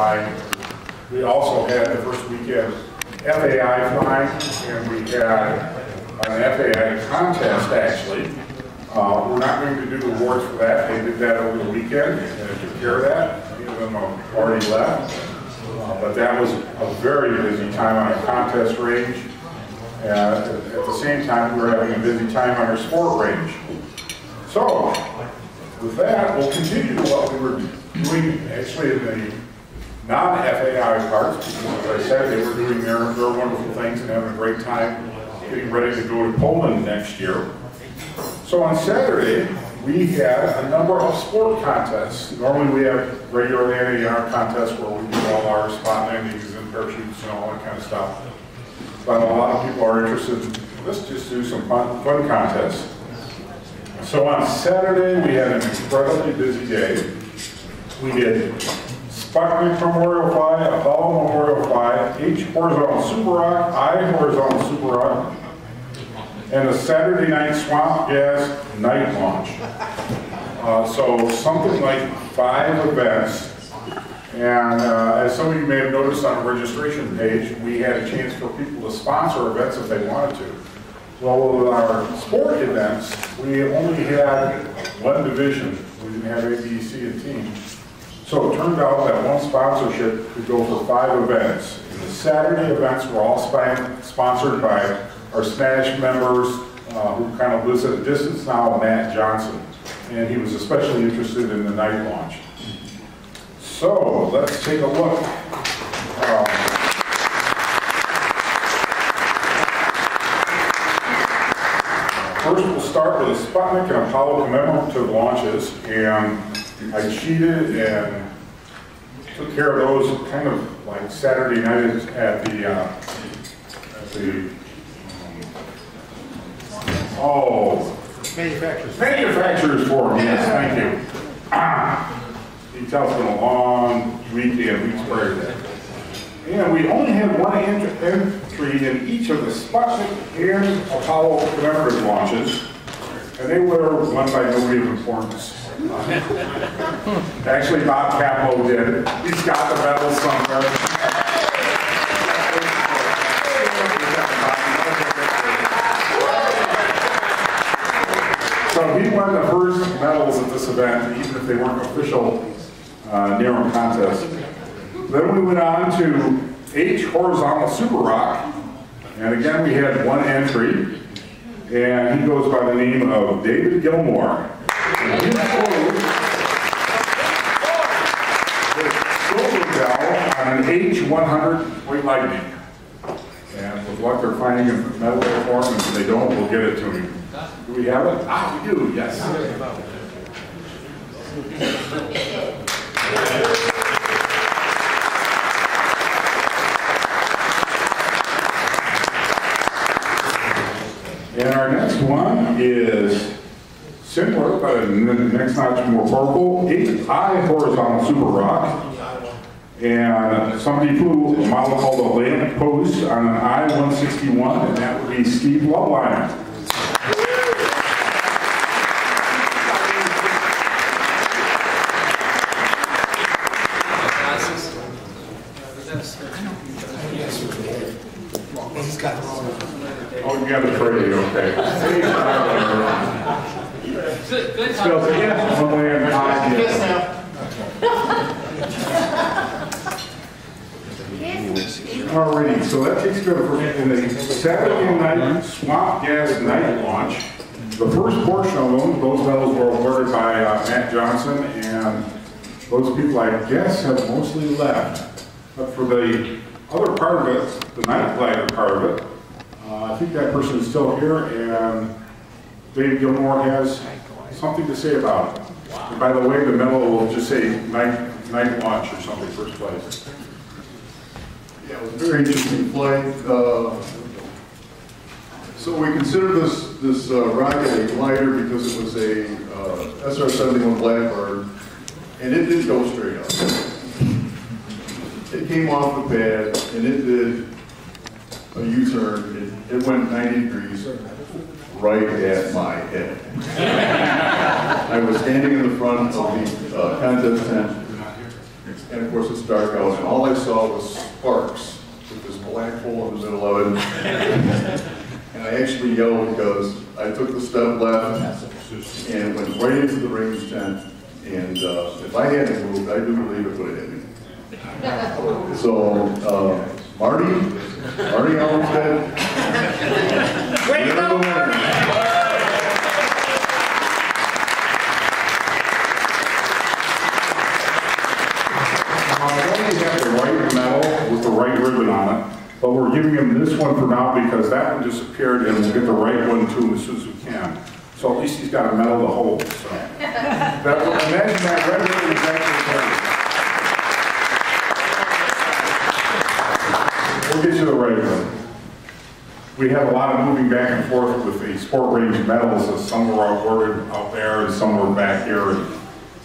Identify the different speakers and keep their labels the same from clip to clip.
Speaker 1: We also had the first weekend FAI flying, and we had an FAI contest, actually. Uh, We're not going to do the awards for that. They did that over the weekend, and took care of that. Many of them have already left. Uh, But that was a very busy time on our contest range. And at the same time, we were having a busy time on our sport range. So, with that, we'll continue what we were doing actually in the non-FAI parts. because As I said, they were doing their, their wonderful things and having a great time getting ready to go to Poland next year. So on Saturday, we had a number of sport contests. Normally, we have regular our contests where we do all our spot landings and parachutes and all that kind of stuff. But a lot of people are interested, in let's just do some fun, fun contests. So on Saturday, we had an incredibly busy day. We did Sputnik Memorial Fly, Apollo Memorial Fly, H Horizontal Super Roc, I Horizontal Super Roc, and the Saturday Night Swamp Gas Night Launch. Uh, so something like five events. And uh, as some of you may have noticed on the registration page, we had a chance for people to sponsor events if they wanted to. Well, with our sport events, we only had one division. We didn't have A, B, C, and team. So it turned out that one sponsorship could go for five events. And the Saturday events were all spi- sponsored by our Spanish members, uh, who kind of lives at a distance now, Matt Johnson. And he was especially interested in the night launch. So let's take a look. Um, First, we'll start with the Sputnik and Apollo commemorative launches, and I cheated and took care of those kind of like Saturday night at the, uh, at the, um, oh,
Speaker 2: Manufacturers.
Speaker 1: Manufacturers Forum, yes, thank you. Ah, You can tell it's been a long weekend, weeks prior to that. And we only had one ent- entry in each of the Sputnik and Apollo commemorative launches, and they were won by nobody of importance. Actually, Bob Kaplow did. He's got the medal somewhere. So he won the first medals at this event, even if they weren't official uh, NARAM contests. Then we went on to H horizontal super roc, and again we had one entry, and he goes by the name of David Gilmore. An H100 White Lightning. And with luck, they're finding a and if they don't, we'll get it to him. Do we have it? Ah, we do, yes. And our next one is similar, but next notch more eight eye horizontal super roc. And somebody flew a model called a lamp post on an I-161, and that would be Steve Loveline. Oh, you got a trade, okay.
Speaker 3: Good, good.
Speaker 1: So, yeah, one way and I, Alrighty, so that takes care of the, the Saturday night swamp gas night launch. The first portion of those, those medals were awarded by uh, Matt Johnson, and those people, I guess, have mostly left. But for the other part of it, the night glider part of it, uh, I think that person is still here, and Dave Gilmore has something to say about it. And by the way, the medal will just say night, night launch or something, first place.
Speaker 4: Yeah, it was a very interesting flight. Uh, So we consider this, this uh, rocket a glider because it was a uh, SR-71 Blackbird, and it did go straight up. It came off the pad, and it did a U-turn. It, it went 90 degrees right at my head. I was standing in the front of the uh, contest tent, and and of course it's dark out, and all I saw was sparks with this black hole in the middle of it. And I actually yelled because I took the step left and went right into the range tent. And uh, if I hadn't moved, I do believe it would have hit me. So, uh, Marty, Marty Olmsted.
Speaker 2: Way to
Speaker 4: you're
Speaker 2: go,
Speaker 4: the winner.
Speaker 1: Uh, only have the right medal with the right ribbon on it, but we're giving him this one for now because that one disappeared and we'll get the right one to him as soon as we can. So at least he's got a medal to hold, so. That, imagine that red ribbon is actually We'll get you the right one. We have a lot of moving back and forth with the sport range medals, as some were awarded out there and some were back here,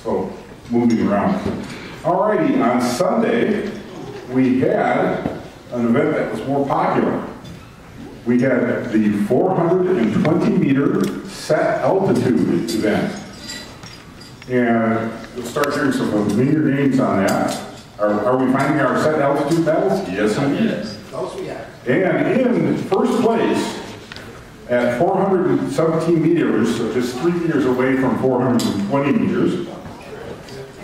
Speaker 1: so moving around. Alrighty, on Sunday, we had an event that was more popular. We had the 420 meter set altitude event. And we'll start hearing some of the familiar names on that. Are, are we finding our set altitude medals? Yes, indeed. Oh, and in first place, at 417 meters, so just three meters away from 420 meters,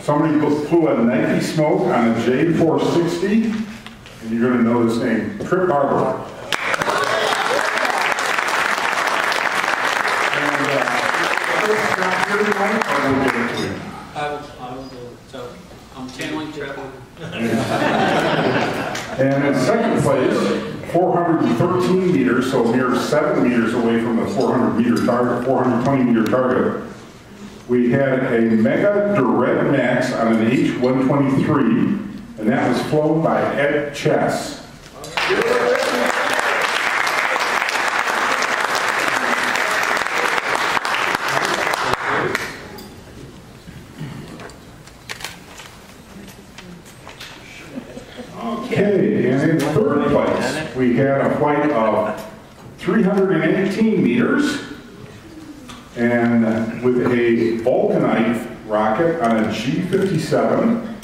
Speaker 1: somebody flew a Nike Smoke on a J460, and you're gonna know this name, Trip Barber. And, Trip's not here tonight, but we'll get into him.
Speaker 3: I will, I will do it. So I'm channeling Trevor.
Speaker 1: And in second place, 413 meters, so mere seven meters away from the 400 meter target, 420 meter target, we had a Mega Der Red Max on an H-123, and that was flown by Ed Chess. Okay, and in third place, we had a flight of 318 meters, and uh, with a Vulcanite rocket on a G-57,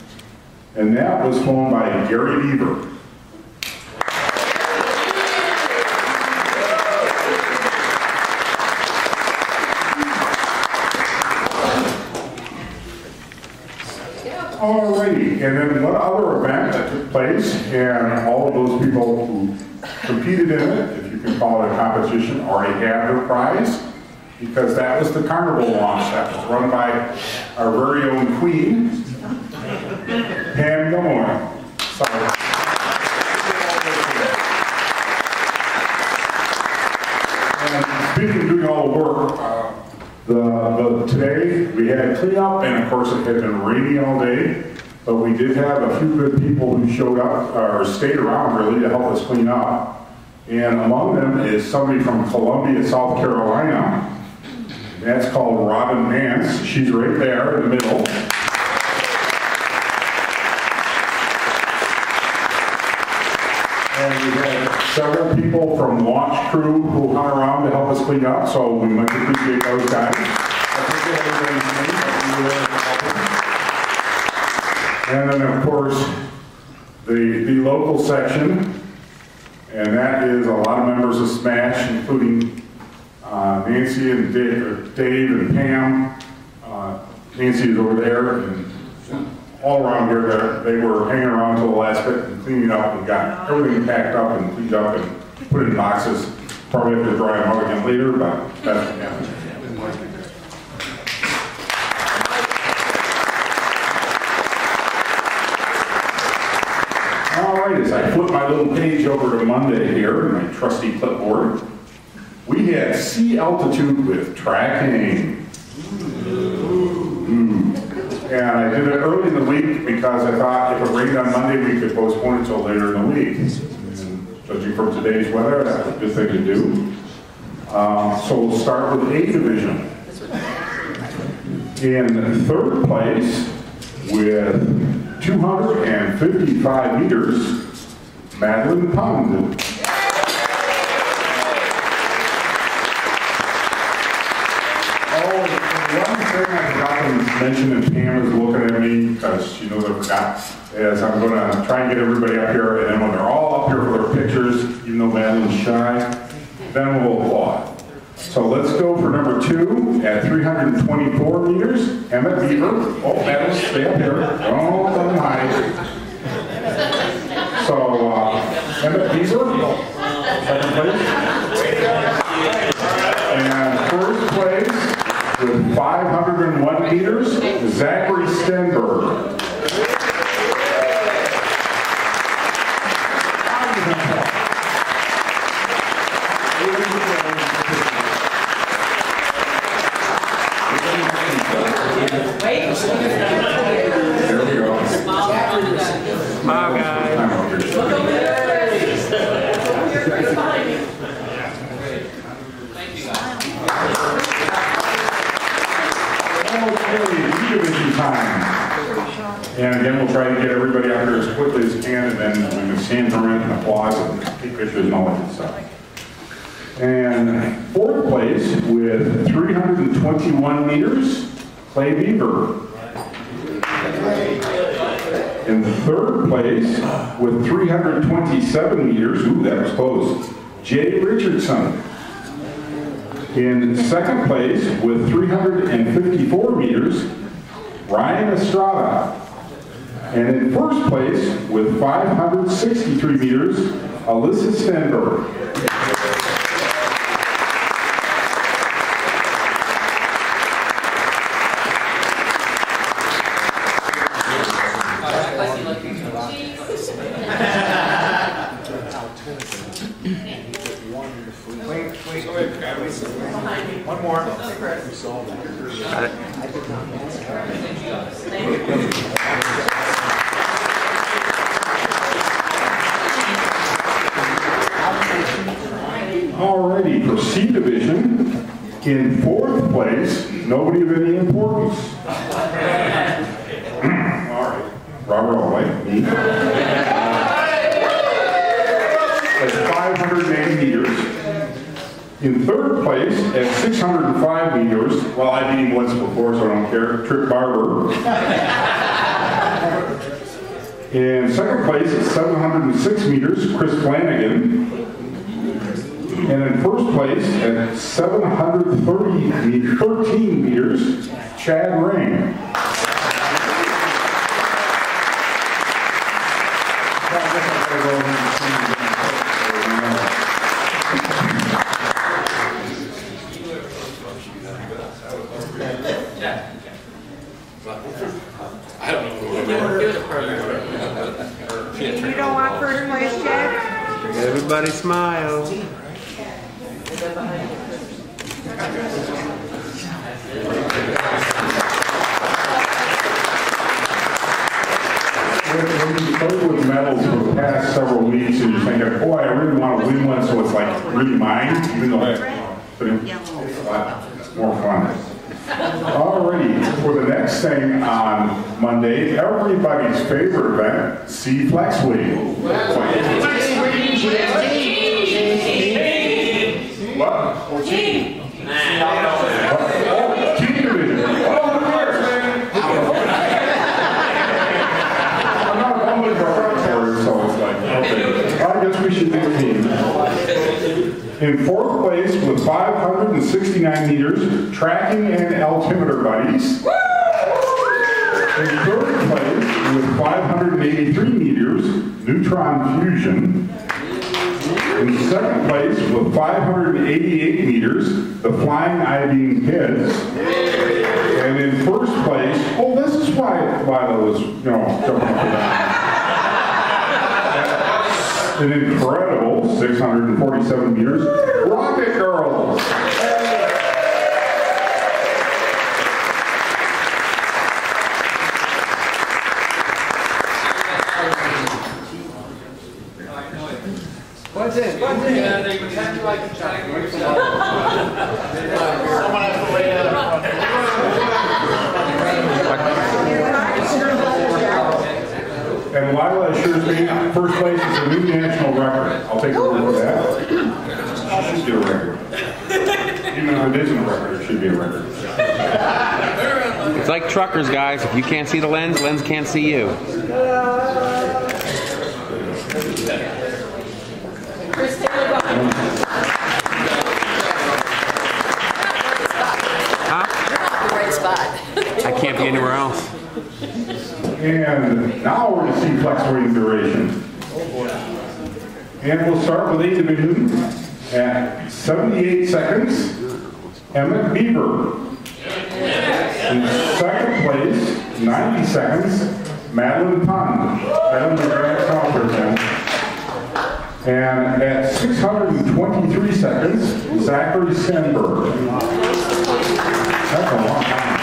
Speaker 1: and that was flown by Gary Beaver. Alrighty, and then one other event that took place, and all of those people who competed in it, if you can call it a competition, already had their prize, because that was the carnival launch that was run by our very own queen, Pam Gilmore. Sorry. And speaking of doing all the work, uh, the, the, today, we had cleanup, and of course, it had been rainy all day, but we did have a few good people who showed up, or stayed around really to help us clean up. And among them is somebody from Columbia, South Carolina. That's called Robin Nance. She's right there in the middle. And we had several people from launch crew who hung around to help us clean up, so we much appreciate those guys. And then, of course, the, the local section, and that is a lot of members of SMASH, including uh, Nancy and Dave, or Dave and Pam. Uh, Nancy is over there, and all around here, they were hanging around till the last bit and cleaning up and got everything packed up and cleaned up and put in boxes. Probably have to dry them out again later, but that's what happened. All right, as I flip my little page over to Monday here, my trusty clipboard, we had sea altitude with tracking. Mm. And I did it early in the week because I thought if it rained on Monday, we could postpone it till later in the week. And Judging from today's weather, that's a good thing to do. Uh, So we'll start with A division. In third place, with 255 meters, Madeline Pound. Oh, and one thing I forgot to and Pam is looking at me because she knows I forgot. is I'm gonna try and get everybody up here, and then when they're all up here for their pictures, even though Madeline's shy, then we'll applaud. So let's go for number two at 324 meters, Emmett Beaver. Oh, Madeline, stay up here. Don't let him hide. So, uh, Emmett Beaver, second place. 501 meters, Zachary Stenberg. There we go.
Speaker 3: Smile, guys.
Speaker 1: I'm over here. Okay, E-Division time. And again, we'll try to get everybody out here as quickly as can, and then when the stands are in, and applause and take pictures and all that good stuff. And fourth place with 321 meters, Clay Beaver. In third place with 327 meters, ooh, that was close, Jay Richardson. In second place with 354 meters, Ryan Estrada. And in first place with 563 meters, Alyssa Stenberg.
Speaker 2: One more.
Speaker 1: Alrighty, for C division, in fourth place, nobody of any importance. Alright, Robert White, me. At 580 meters. In third place, at 605 meters, well, I beat him once before, so I don't care, Trip Barber. In second place, at 706 meters, Chris Flanagan. And in first place, at 730, me- 13 meters, Chad Ring.
Speaker 5: You don't want first place, Jack?
Speaker 3: Everybody smile.
Speaker 1: When when you play with medals for the past several weeks, and you're thinking, boy, I really want to win one, so it's like really mine, even though I, but it- it's a lot more fun. Alrighty, for the next thing on Monday, everybody's favorite event, Sea Flex Week. What? Oh, team. Oh, team division. Oh, of course. I'm not going to front for it, so it's like, okay, I guess we should do team. In fourth place with 569 meters, tracking and altimeter buddies. In third place with 583 meters, neutron fusion. In second place with 588 meters, the flying I-beam kids. And in first place, oh, this is why, why I was, you know, jumping up and down. An incredible 647 meters, Rocket Girls. And Lila assures me first place is a new national record. I'll take a word for that. Should be a record. Even if it isn't a record, it should be a record.
Speaker 6: It's like truckers, guys. If you can't see the lens, lens can't see you.
Speaker 2: Chris Taylor, go.
Speaker 6: Huh?
Speaker 2: The right spot.
Speaker 6: I can't be anywhere else.
Speaker 1: And now we're going to see flex rating duration. And we'll start with eight division at 78 seconds, Emmett Beaver. 90 seconds, Madeline Pond. Madeline, counter then. And at 623 seconds, Zachary Stenberg. That's a long time.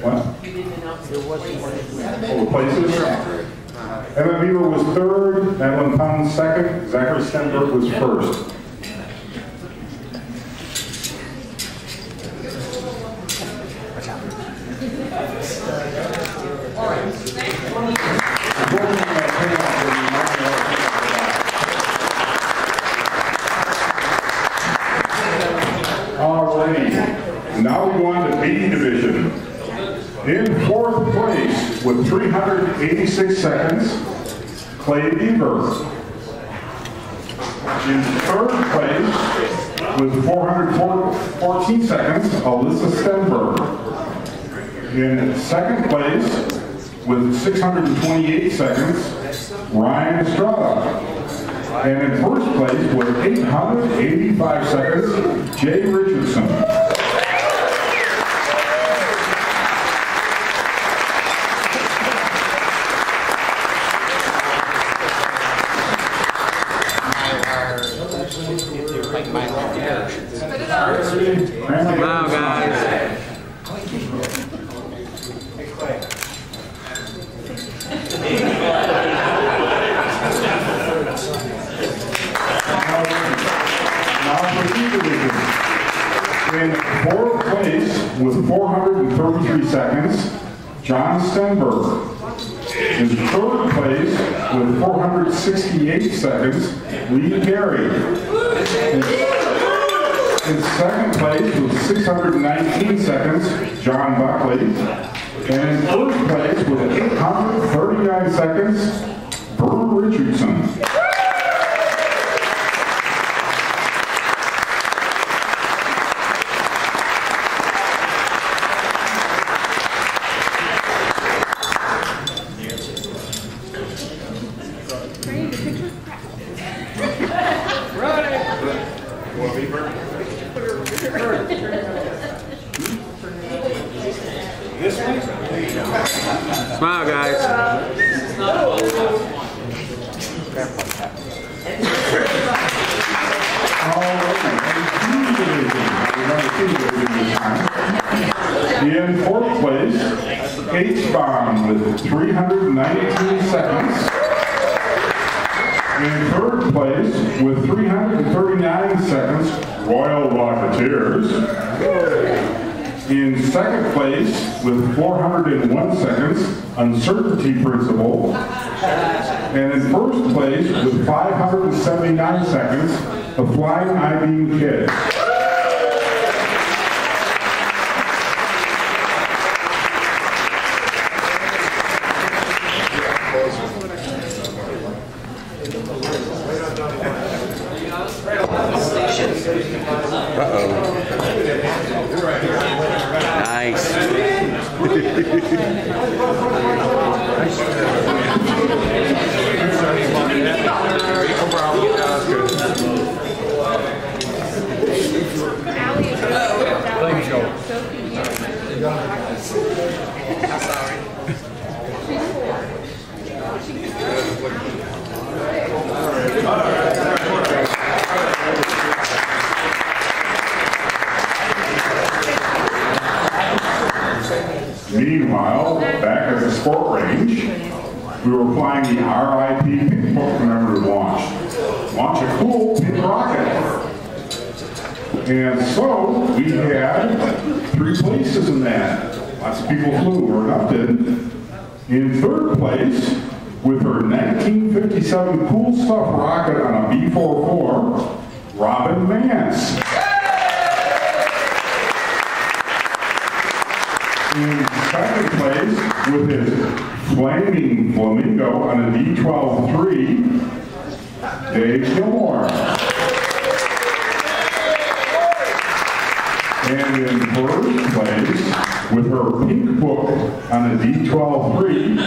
Speaker 1: What? Oh, places? Emmett Beaver was third, Madeline Pond second, Zachary Stenberg was first. Alrighty, now we go on to B division. In fourth place with 386 seconds, Clay Beaver. In third place with 414 seconds, Alyssa Stenberg. In second place with 628 seconds, Ryan Estrada. And in first place with 885 seconds, Jay Richardson. Uncertainty Principle. And in first place, with 579 seconds, In third place, with her 1957 Cool Stuff rocket on a B-44, Robin Nance. In second place, with his flaming flamingo on a D-12-3, Dave Gilmore. And in first place, with her pink book on a D12 3.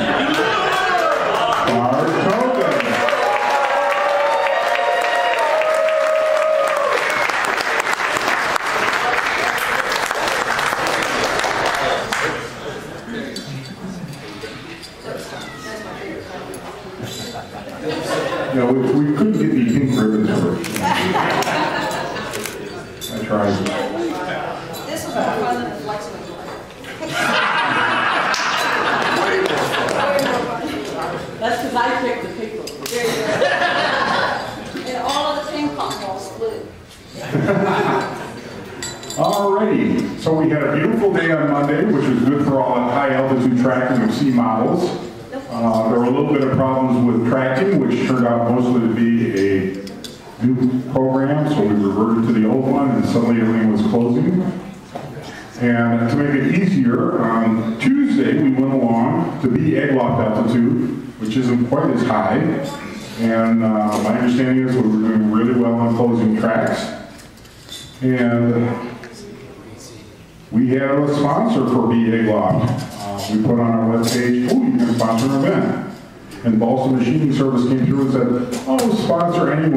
Speaker 1: Service came through and said, oh, sponsor any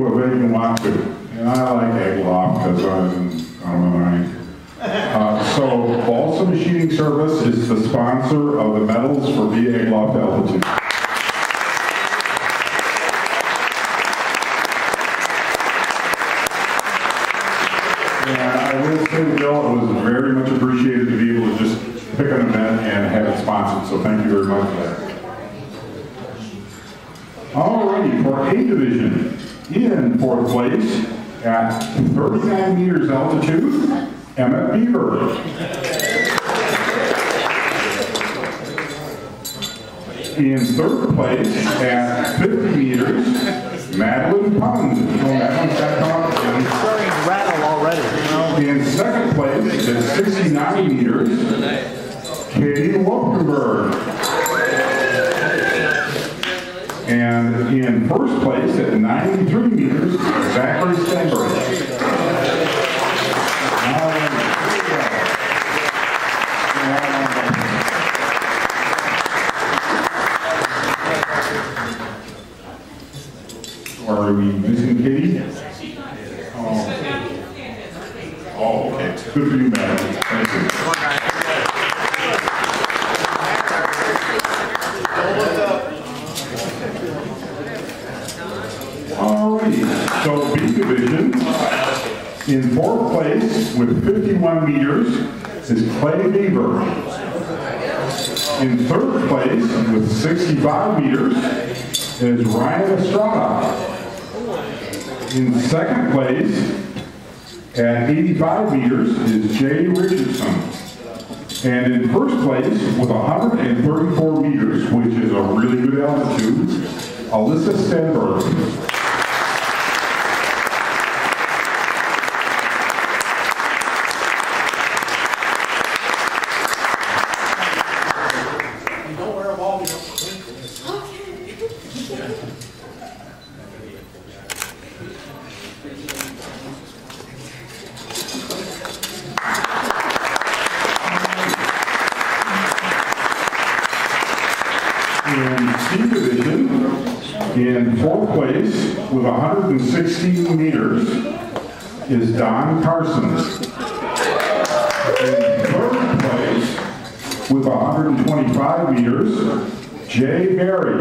Speaker 1: Beaver. In third place at 50 meters, Madeline Pons from Madeline.com. I'm
Speaker 7: starting to rattle already.
Speaker 1: In second place at 69 meters, Katie Loftenberg. And in first place at 93 meters, Zachary Stenberg. Neighbor. In third place with 65 meters is Ryan Estrada. In second place at 85 meters is Jay Richardson. And in first place with 134 meters, which is a really good altitude, Alyssa Stenberg. Don Parsons. In third place, with 125 meters, Jay Berry.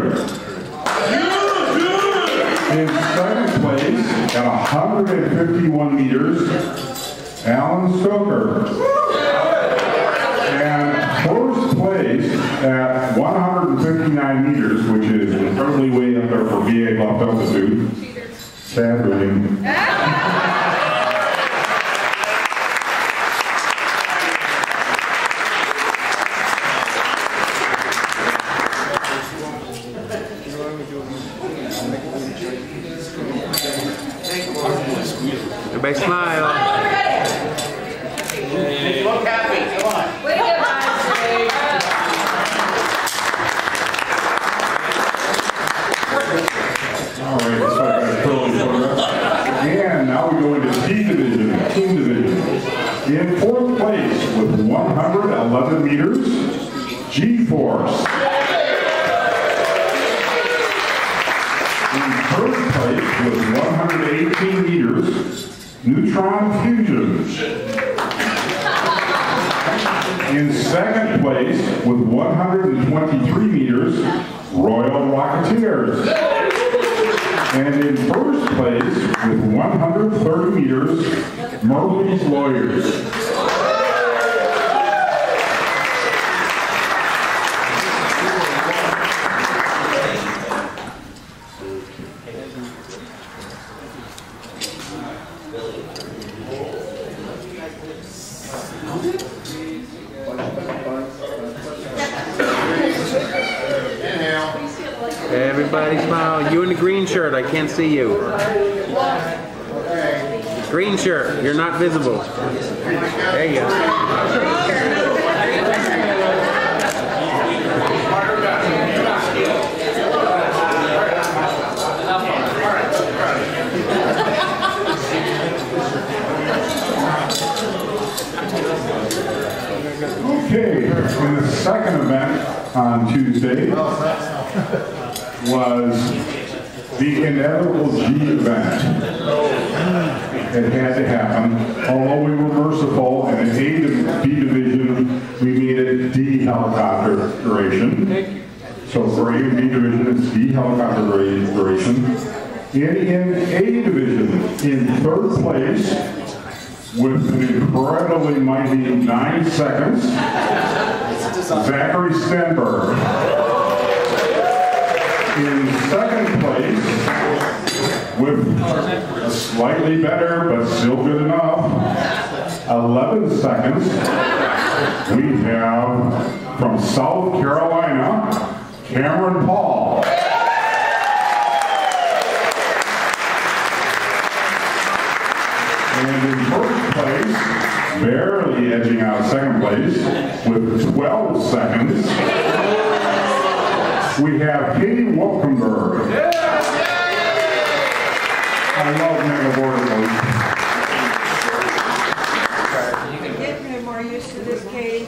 Speaker 5: used to this game.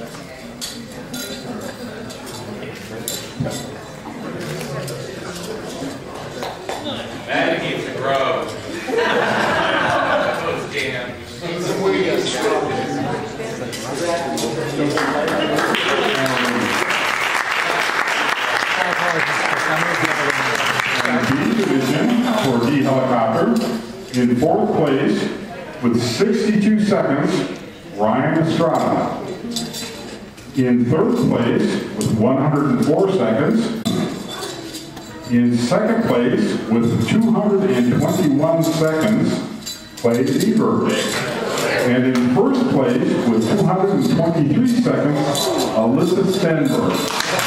Speaker 8: That needs to grow. Those damn.
Speaker 1: B division for D helicopter in fourth place with 62 seconds Ryan Estrada. In third place with 104 seconds. In second place with 221 seconds, Clay Beaver. And in first place with 223 seconds, Alyssa Stenberg.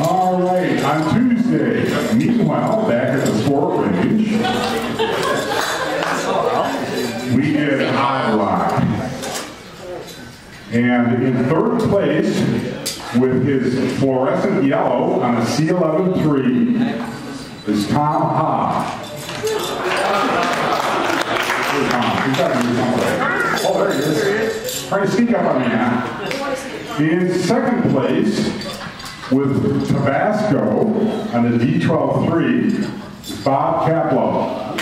Speaker 1: All right, on Tuesday, meanwhile, back at the sport range, we did Hot Rock. And in third place, with his fluorescent yellow on a C11-3, is Tom Ha. Oh, there he is. Trying to sneak up on me now. In second place, with Tabasco on the D12-3 is Bob Kaplow.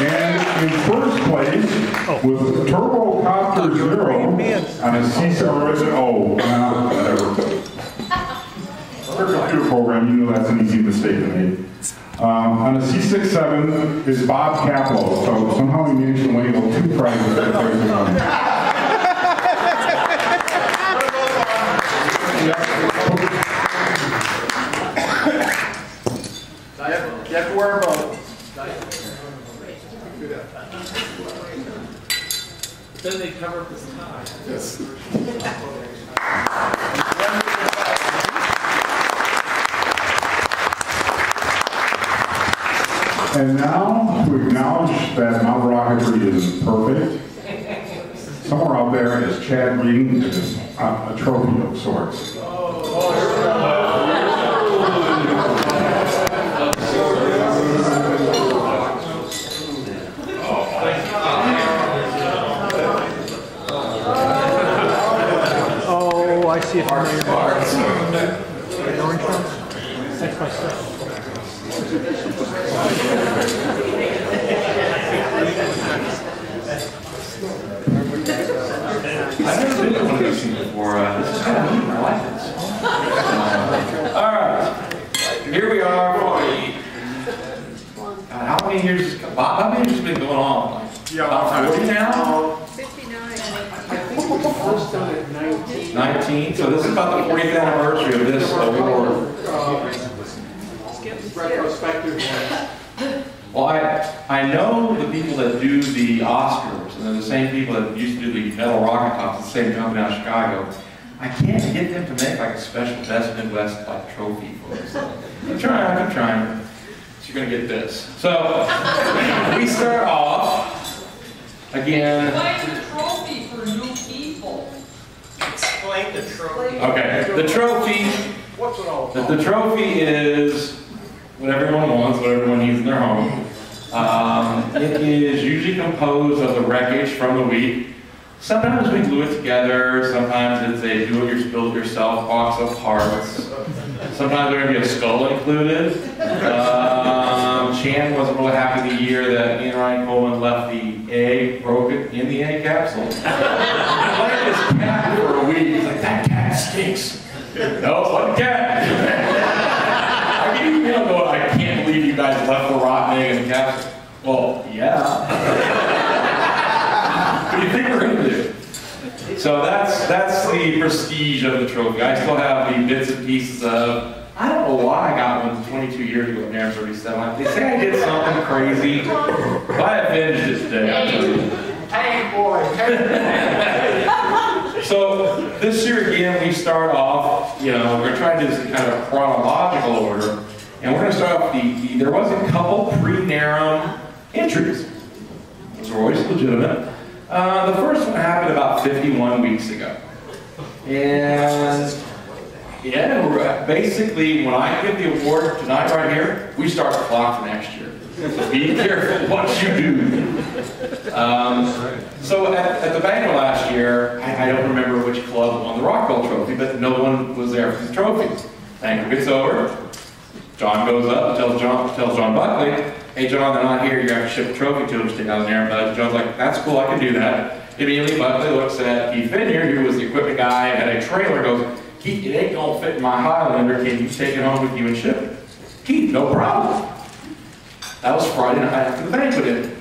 Speaker 1: And in first place with Turbo Copter Zero on a C7, oh, well, whatever. Computer program, you know that's an easy mistake to make. Um, on a C67 is Bob Kaplow, so somehow he managed to win two prizes. at the
Speaker 7: You have to wear a boat.
Speaker 3: Then they cover up his tie.
Speaker 1: And now, to acknowledge that Mount Rocketry is perfect, somewhere out there is Chad reading a, a trophy of sorts.
Speaker 7: Oh, I see it. From your bar. The orange one? That's my stuff.
Speaker 8: I've never been to one of these things before. Uh, this is kind of neat. I like this. Uh, all right. Here we are. God, how many years? Bob, how many years has been going
Speaker 1: Yeah,
Speaker 8: About 40 now?
Speaker 5: 59.
Speaker 8: 19. So this is about the 40th anniversary of this award. retrospective. Well, I, I know the people that do the Oscars, and they're the same people that used to do the Metal Rocket Tops, the same company out of Chicago. I can't get them to make like a special Best Midwest like trophy for us. I'm trying, I'm trying. So you're gonna get this. So we start off again.
Speaker 2: Explain the trophy for new people.
Speaker 8: Explain the trophy. Okay, the trophy. What's it all The, the trophy is what everyone wants, what everyone needs in their home. Um, it is usually composed of the wreckage from the week. Sometimes we glue it together. Sometimes it's a do-it-yourself box of parts. Sometimes there's gonna be a skull included. Um, Chan wasn't really happy the year that Ian Ryan Coleman left the egg broken in the egg capsule. I like this cat for a week. He's like, that cat stinks. No, what cat? I mean, you know, going, I can't believe you guys left the rotten egg in the capsule. Well, yeah. what do you think we're gonna do? So that's that's the prestige of the trophy. I still have the bits and pieces of. I don't know why I got one 22 years ago at NARAM 37. They say I did something crazy, but I avenged today. I.
Speaker 1: Hey, boy,
Speaker 8: So this year again, we start off, you know, we're trying to do this in kind of chronological order, and we're going to start off the, the there was a couple pre-NARAM entries. Those were always legitimate. Uh, the first one happened about 51 weeks ago, and yeah, we're- basically when I give the award tonight right here, we start the clock for next year. So be careful what you do. Um, so at, at the banquet last year, I, I don't remember which club won the Rockwell Trophy, but no one was there for the trophy. Banquet gets over. John goes up and tells John tells John Buckley, "Hey John, they're not here. You have to ship the trophy to them. Stick out there." But John's like, "That's cool. I can do that." Immediately, Buckley looks at Keith Vineyard, who was the equipment guy, and a trailer goes, "Keith, it ain't gonna fit in my Highlander. Can you take it home with you and ship it?" Keith, no problem. That was Friday night after the banquet ended.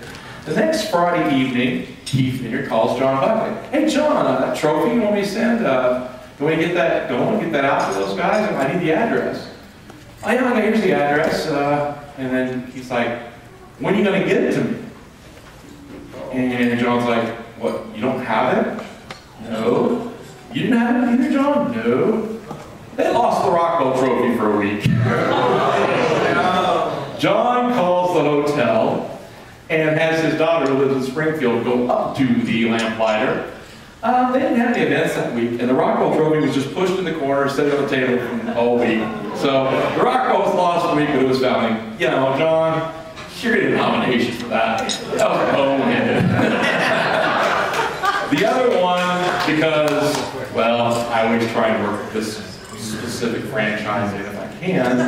Speaker 8: The next Friday evening, Keith Vineyard calls John Buckley. Hey, John, uh, that trophy you want me to send? Uh, do we get that? Do I want to get that out to those guys? I need the address. Oh yeah, okay, here's the address. Uh, and then he's like, when are you to get it to me? And John's like, what? You don't have it? No. You didn't have it either, John? No. They lost the Rockwell Trophy for a week. John calls the hotel and has his daughter who lives in Springfield go up to the lamplighter. Um, they didn't have any events that week, and the Rockwell Trophy was just pushed in the corner, sitting on the table the week. So the Rockwell was lost for a week, but it was founding. You know, John, you're getting a nomination for that. That was boneheaded. the other one, because, I always try and work with this specific franchising if I can.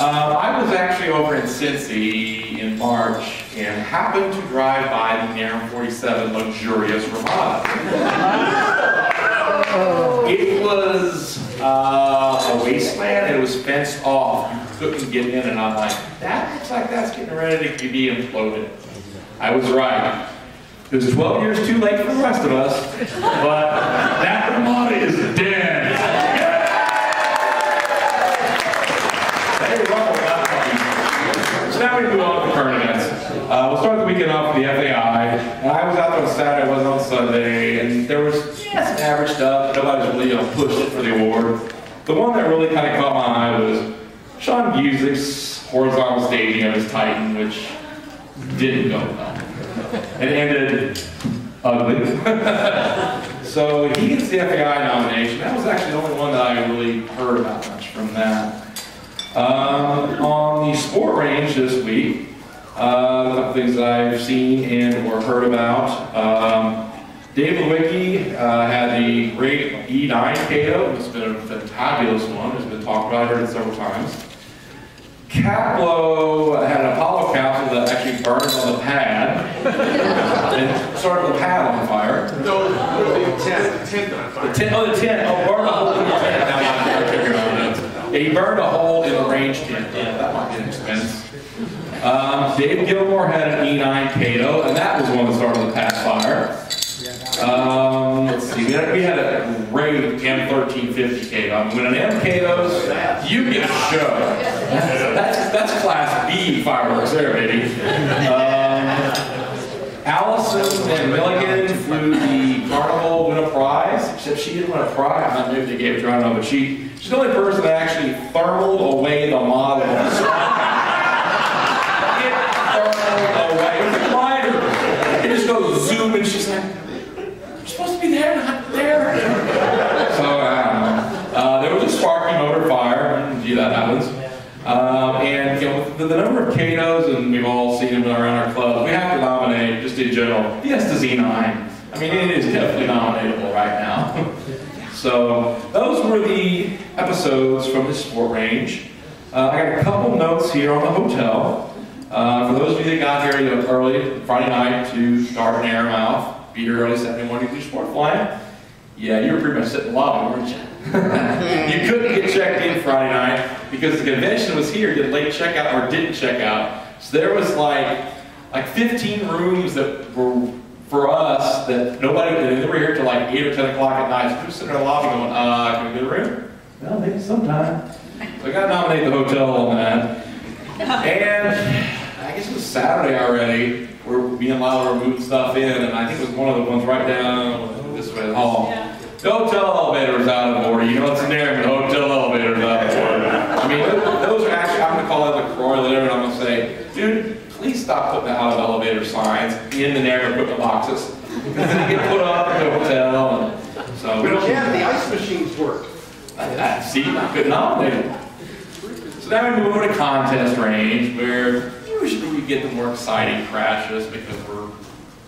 Speaker 8: Uh, I was actually over in Cincy in March and happened to drive by the NARAM 47 luxurious Ramada. It was uh, a wasteland it was fenced off. You couldn't get in and I'm like, that looks like that's getting ready to be imploded. I was right. It was 12 years too late for the rest of us, but that Ramada is dead. So now we move on to current events. Uh, we'll start the weekend off with the FAI. And I was out there on Saturday, I wasn't on Sunday, and there was yeah, some average stuff. Nobody was really you know, pushed it for the award. The one that really kind of caught my eye was Sean Busick's horizontal staging of his Titan, which didn't go well. It ended ugly. so he gets the FAI nomination. That was actually the only one that I really heard about much from that. Um, on the sport range this week, uh, a couple things that I've seen and or heard about. Um, Dave Lewicki uh, had the great E9 KO. It's been a fabulous one. It's been talked about. I heard it several times. Kaplow had an Apollo capsule that actually burned on the pad and started the pad on fire.
Speaker 7: No, the tent, tent on fire.
Speaker 8: The tent, oh, the tent, oh, burned a hole in the tent. Now I'm figuring it. Yeah, he burned a hole in the range tent. Yeah, that might be an expense. Um, Dave Gilmore had an E9 Cato, and that was one that started the pad fire. Um, let's see, we had, we had a great M1350 Cato. I mean, when an M Cato's, you get a show. That's, that's class B fireworks there, baby. Um, Allison and Milligan flew the Carnival win a prize, except she didn't win a prize. I maybe they gave it to her, I don't know, but she, she's the only person that actually thermaled away the model. It thermaled away. It was a glider. It just goes zoom, and she's like, "You're supposed to be there, not there." So I. Uh, there was a sparking motor fire. Gee, that happens. Um, and you know, the, the number of Katos, and we've all seen them around our club, we have to nominate, just in general, Fiesta Z9. I mean, it is definitely nominatable right now. so those were the episodes from the sport range. Uh, I got a couple notes here on the hotel. Uh, for those of you that got here you know, early Friday night to start in Airmouth, be here early Saturday morning to do sport flying. Yeah, you were pretty much sitting in the lobby, weren't you? you couldn't get checked in Friday night because the convention was here, did late checkout or didn't check out. So there was like like 15 rooms that were for us that nobody, they were here till like 8 or 10 o'clock at night. So we're sitting in the lobby going, uh, can we get a room? Well, maybe sometime. So I got to nominate the hotel on that. And I guess it was Saturday already. We're me and Lila were moving stuff in, and I think it was one of the ones right down the hall. The hotel elevator was out of order. You know what's in there? The hotel elevator is out of order. I mean, those are actually, I'm going to call that the letter, and I'm going to say, dude, please stop putting the out of elevator signs in the NARAM equipment boxes. Because then they get put up at the hotel, and so.
Speaker 9: Yeah, the ice machines work.
Speaker 8: Uh, See, I couldn't nominate them. So now we move over to contest range, where usually we get the more exciting crashes because we're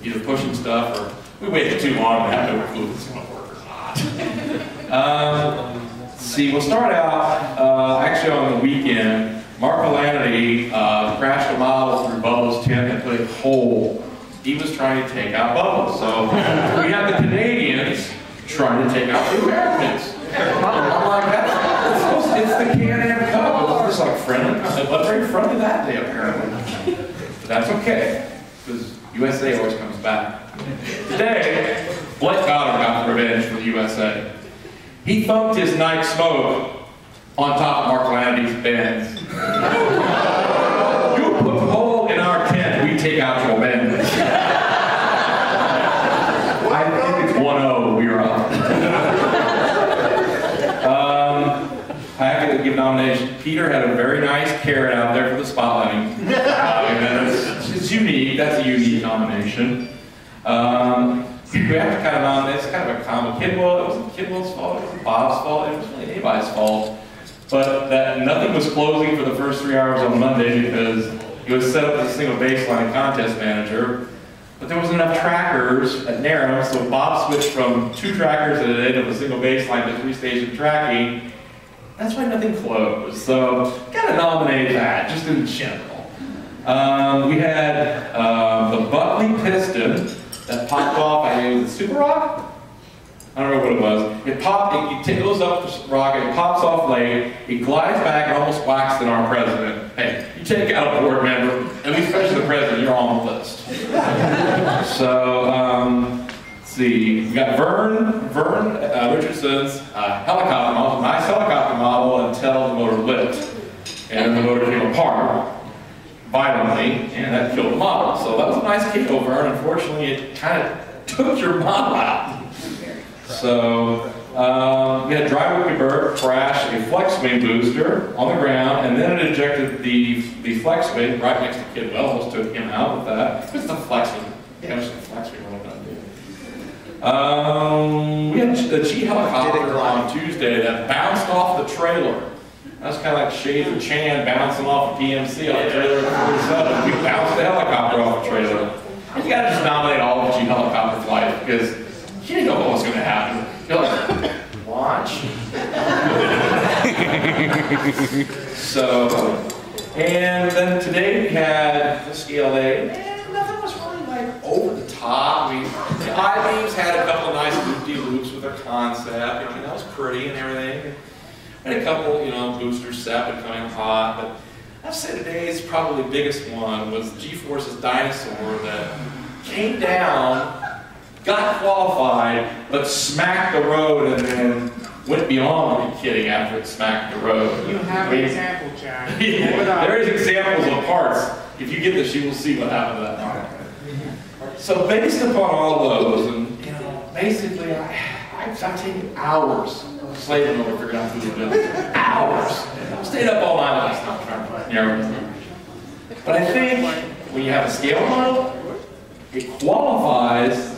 Speaker 8: either pushing stuff or we waited too long and have no it's going to work um, see, we'll start out uh, actually on the weekend. Mark Valenti uh, crashed a model through Bubba's tent and put a hole. He was trying to take out Bubba. So we have the Canadians trying to take out the Americans. I'm like, that's, it's, it's the Can-Am Cup. It was just like friendly, it was very friendly that day apparently. But that's okay, because USA always comes back. Today, Blake Goddard got revenge for the USA. He thumped his Nike Smoke on top of Mark Landy's Benz. You put a hole in our tent, we take out your Benz. I think it's 1-0, we are up. Um, I have to give nomination. Peter had a very nice carrot out there for the spotlighting. Uh, that's, it's unique. That's a unique nomination. Um, have kind of nominate. It's kind of a common Kidwell. It wasn't Kidwell's fault. It wasn't Bob's fault. It wasn't really anybody's fault. But that nothing was closing for the first three hours on Monday because it was set up as a single baseline contest manager. But there wasn't enough trackers at NARAM, so Bob switched from two trackers at the end of a single baseline to three-station tracking. That's why nothing closed. So, gotta nominate that, just in general. Um, we had um, the Buckley piston that popped off, I think it was the Super Roc? I don't know what it was. It popped, it, it goes up the rocket, it pops off late, it glides back and almost whacks in our president. Hey, you take out a board member, and especially the president, you're on the list. so, um, let's see, we got Vern, Vern uh, Richardson's uh, helicopter model, nice helicopter model until the motor lit. And the motor came apart violently, and that killed the model. So that was a nice kick over, and unfortunately it kind of took your model out. So, um, we had Dry Bird crash a flex wing booster on the ground, and then it ejected the, the flex wing right next to Kidwell, almost took him out with that. It's the flex wing. Yeah, it's the flex wing, what am I gonna do? Um, we had the G helicopter on Tuesday that bounced off the trailer. That's kind of like Shades of Chan bouncing off a PMC off a trailer at 47. We bounced the helicopter off the trailer. You gotta just nominate all of G helicopter flight because you didn't know what was gonna happen. You're like, launch. so, and then today we had the CLA. Man, nothing was really like over the top. I mean, the I-beams had a couple of nice loop-de-loops with their concept. I mean, that was pretty and everything. And a couple, you know, boosters set becoming hot. But I'd say today's probably biggest one was G-Force's Dinosaur that came down, got qualified, but smacked the road and then went beyond the kidding after it smacked the road.
Speaker 7: You have an example.
Speaker 8: Yeah, there is examples of parts. If you get this, you will see what happened to that part. So based upon all those, and you know, basically, I, I, I've taken hours slaving over figuring out who to do. Hours. Stayed up all night last night trying to narrow it down. But I think when you have a scale model, it qualifies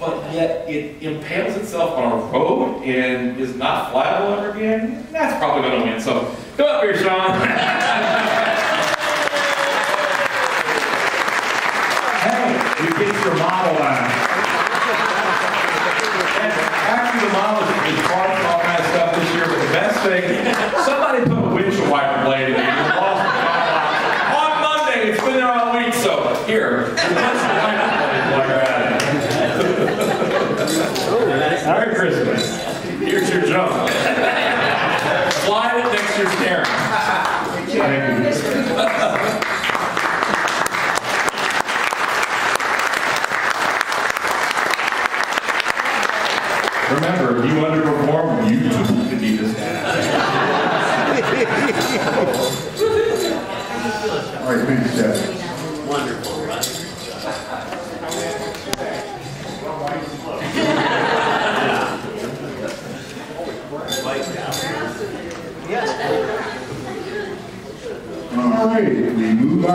Speaker 8: but yet it impales itself on a road and is not flyable ever again, that's probably going to win. So go up here, Sean. hey, you get your model out. And Actually, the stuff this year, but the best thing, somebody put a windshield wiper blade in. It. On Monday, it's been there all week, so here, the windshield wiper blade while you're at it. Merry Christmas. Here's your jump. Slide it next to your steering.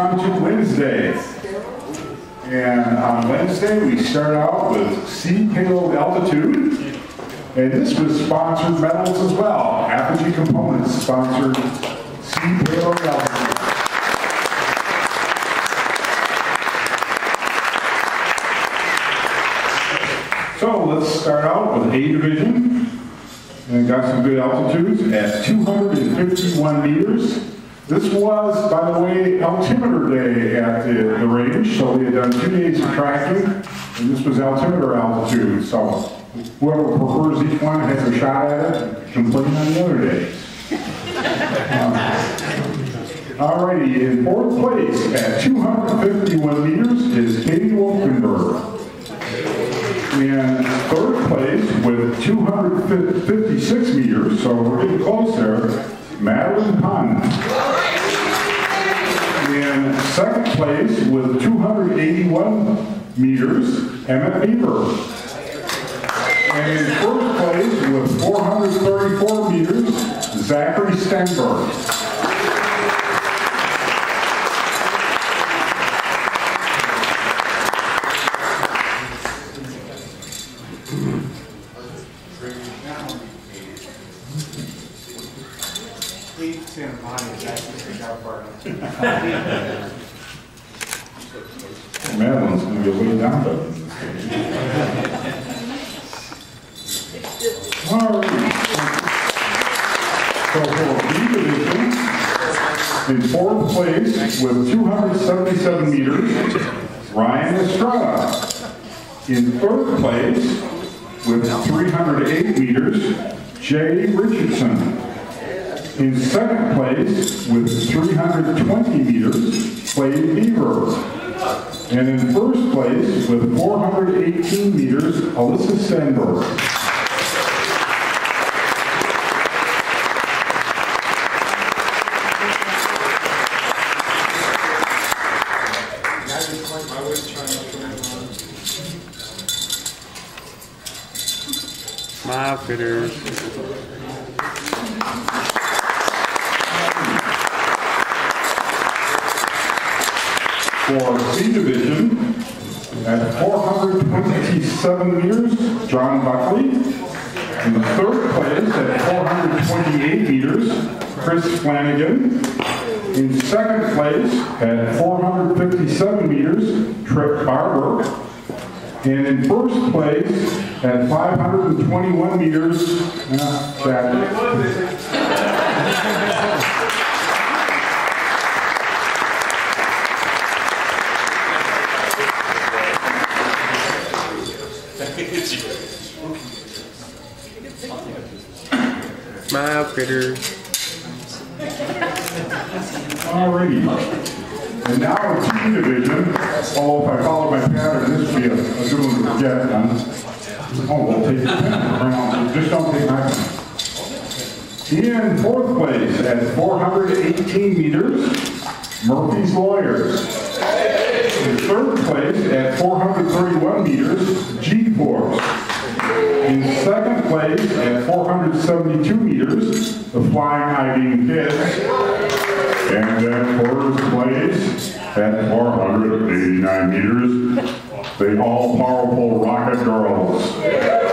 Speaker 1: On to Wednesday. And on Wednesday, we start out with C payload altitude. And this was sponsored medals as well. Apogee Components sponsored C payload altitude. So let's start out with A division. And got some good altitudes at 251 meters. This was, by the way, altimeter day at the, the range, so we had done two days of tracking, and this was altimeter altitude, so whoever prefers each one has a shot at it, complain on the other day. Um, Alrighty, in fourth place at 251 meters is Katie Wolfenberg. And third place with 256 meters, so we're getting close there, Madeline Pun. In second place with 281 meters, Emmett Beaver. And in first place with 434 meters, Zachary Stenberg. Madeline's gonna be way down though. Alright. So for B division, in fourth place with 277 meters, Ryan Estrada. In third place with 308 meters, Jay Richardson. In second place with 320 meters, Clay Beaver. And in first place with 418 meters, Alyssa Stenberg.
Speaker 6: Smile critters.
Speaker 1: For C division, at 427 meters, John Buckley. In third place at 428 meters, Chris Flanagan. In second place at 457 meters, Trip Barber. And in first place at 521 meters, uh,
Speaker 6: Smile critters.
Speaker 1: Alrighty. And now in team division, oh, if I follow my pattern, this would be a, good one to forget. huh? Oh, we'll take it. Well, Just don't take my pen. In fourth place at 418 meters, Murphy's Lawyers. In third place at 431 meters, G-Force. In second place at 472 meters, the Flying Hiding Kids. And at first place at 489 meters, the all-powerful Rocket Girls.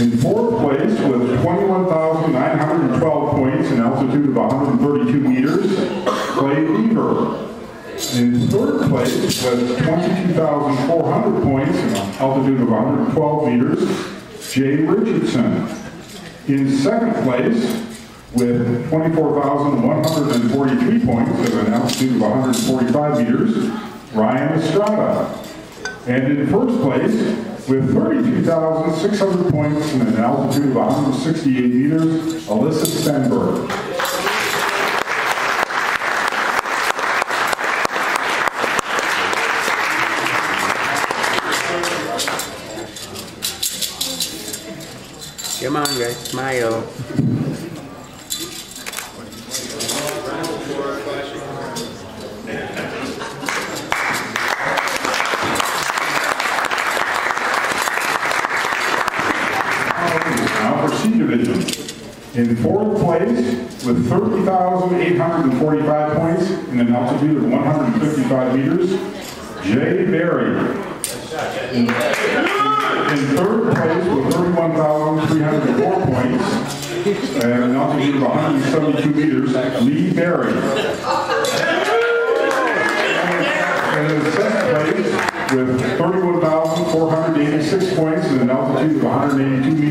Speaker 1: In fourth place with 21,912 points an altitude of 132 meters, Clay Beaver. In third place with 22,400 points an altitude of 112 meters, Jay Richardson. In second place with 24,143 points at an altitude of 145 meters, Ryan Estrada. And in first place, with 32,600 points and an altitude of 168 meters, Alyssa Stenberg.
Speaker 6: Come on, guys, smile.
Speaker 1: 1,845 points in an altitude of 155 meters, Jay Berry. In third place with 31,304 points and an altitude of 172 meters, Lee Berry. And in second place with 31,486 points and an altitude of 182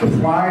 Speaker 1: to fly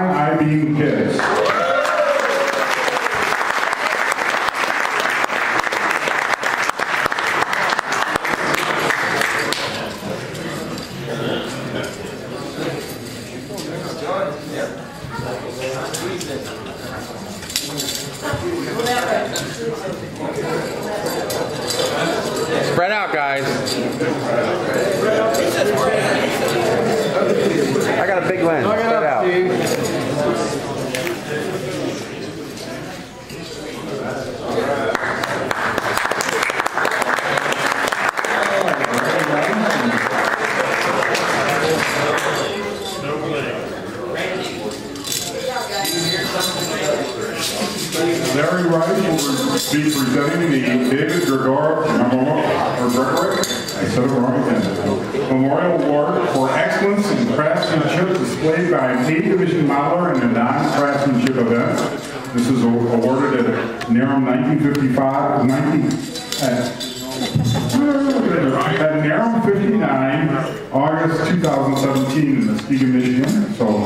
Speaker 1: at NARAM 59, August 2017 in Muskegon, Michigan. So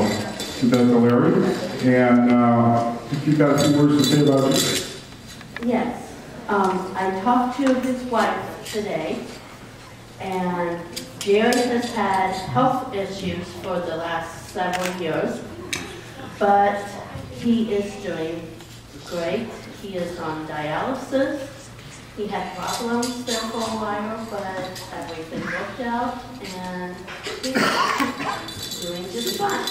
Speaker 1: that's hilarious. And uh, if you've got a few words to say about it.
Speaker 10: Yes. Um, I talked to his wife today, and Jerry has had health issues for the last several years, but he is doing great. He is on dialysis he had problems for a while, but everything worked out, and he's doing just fine.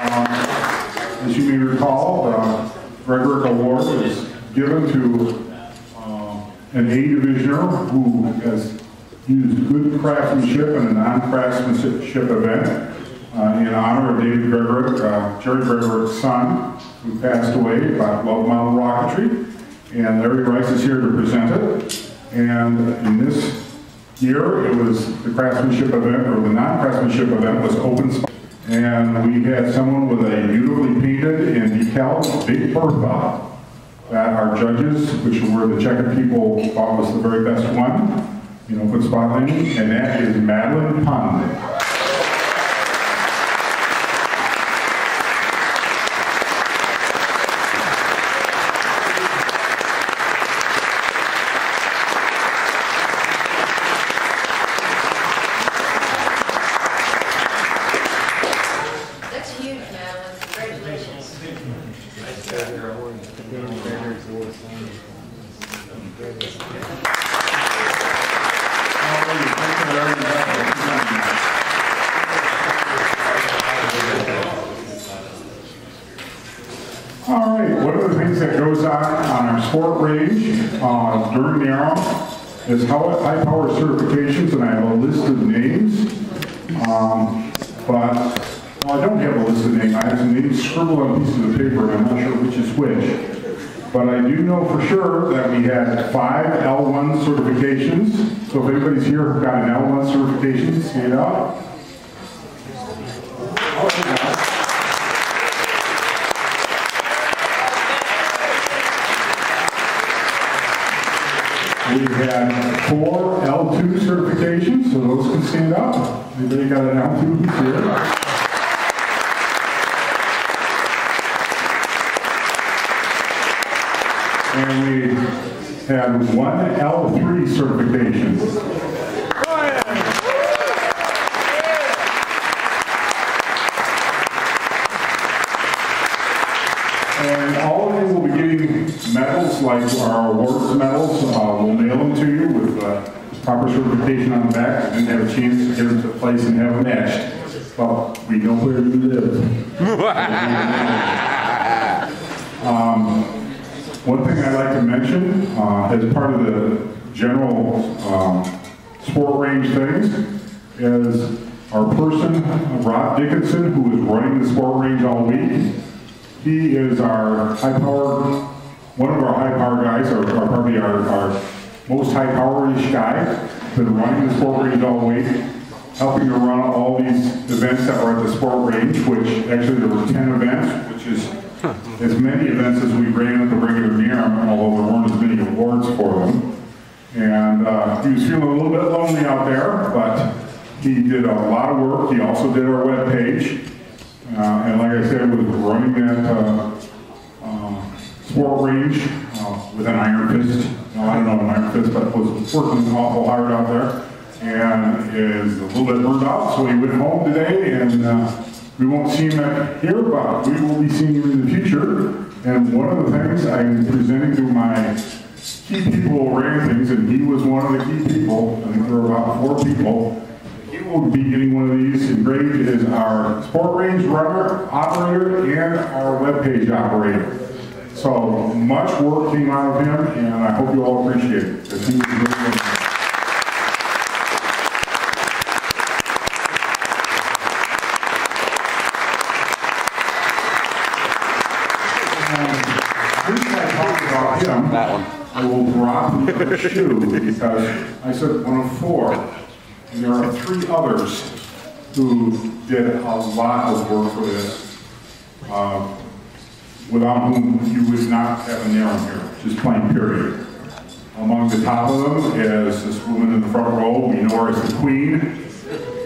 Speaker 1: Um, As you may recall, the Gregorick Award is given to uh, an A divisioner who has used good craftsmanship in a non-craftsmanship event uh, in honor of David Gregorick, uh, Jerry Gregorick's son, who passed away by Love Model Rocketry. And Larry Rice is here to present it. And in this year, it was the craftsmanship event, or the non-craftsmanship event was open. And we had someone with a beautifully painted and decaled Big Bertha that our judges, which were the checking people, thought was the very best one, you know, put spotlighting, and that is Madeline Pond. Our, our most high power-ish guy. Been running the sport range all week, helping to run all these events that were at the sport range, which actually there were 10 events, which is as many events as we ran at the regular NARAM, although there weren't as many awards for them. And uh, he was feeling a little bit lonely out there, but he did a lot of work. He also did our webpage. Uh, and like I said, was running that uh, uh, sport range with an iron fist. No, I don't know an iron fist, but was working awful hard out there. And is a little bit burned out, so he went home today and uh, we won't see him here, but we will be seeing him in the future. And one of the things I'm presenting to my key people ran things, and he was one of the key people. I think there were about four people. He will be getting one of these engraved as our sport range runner, operator, and our webpage operator. So much work came out of him, and I hope you all appreciate it. because he was really good. I talked about him,
Speaker 11: That one.
Speaker 1: I will drop the other shoe because I said one of four. And there are three others who did a lot of work for this, uh, without whom you would not have a NARAM here, just plain period. Among the top of them is this woman in the front row, we know her as the queen,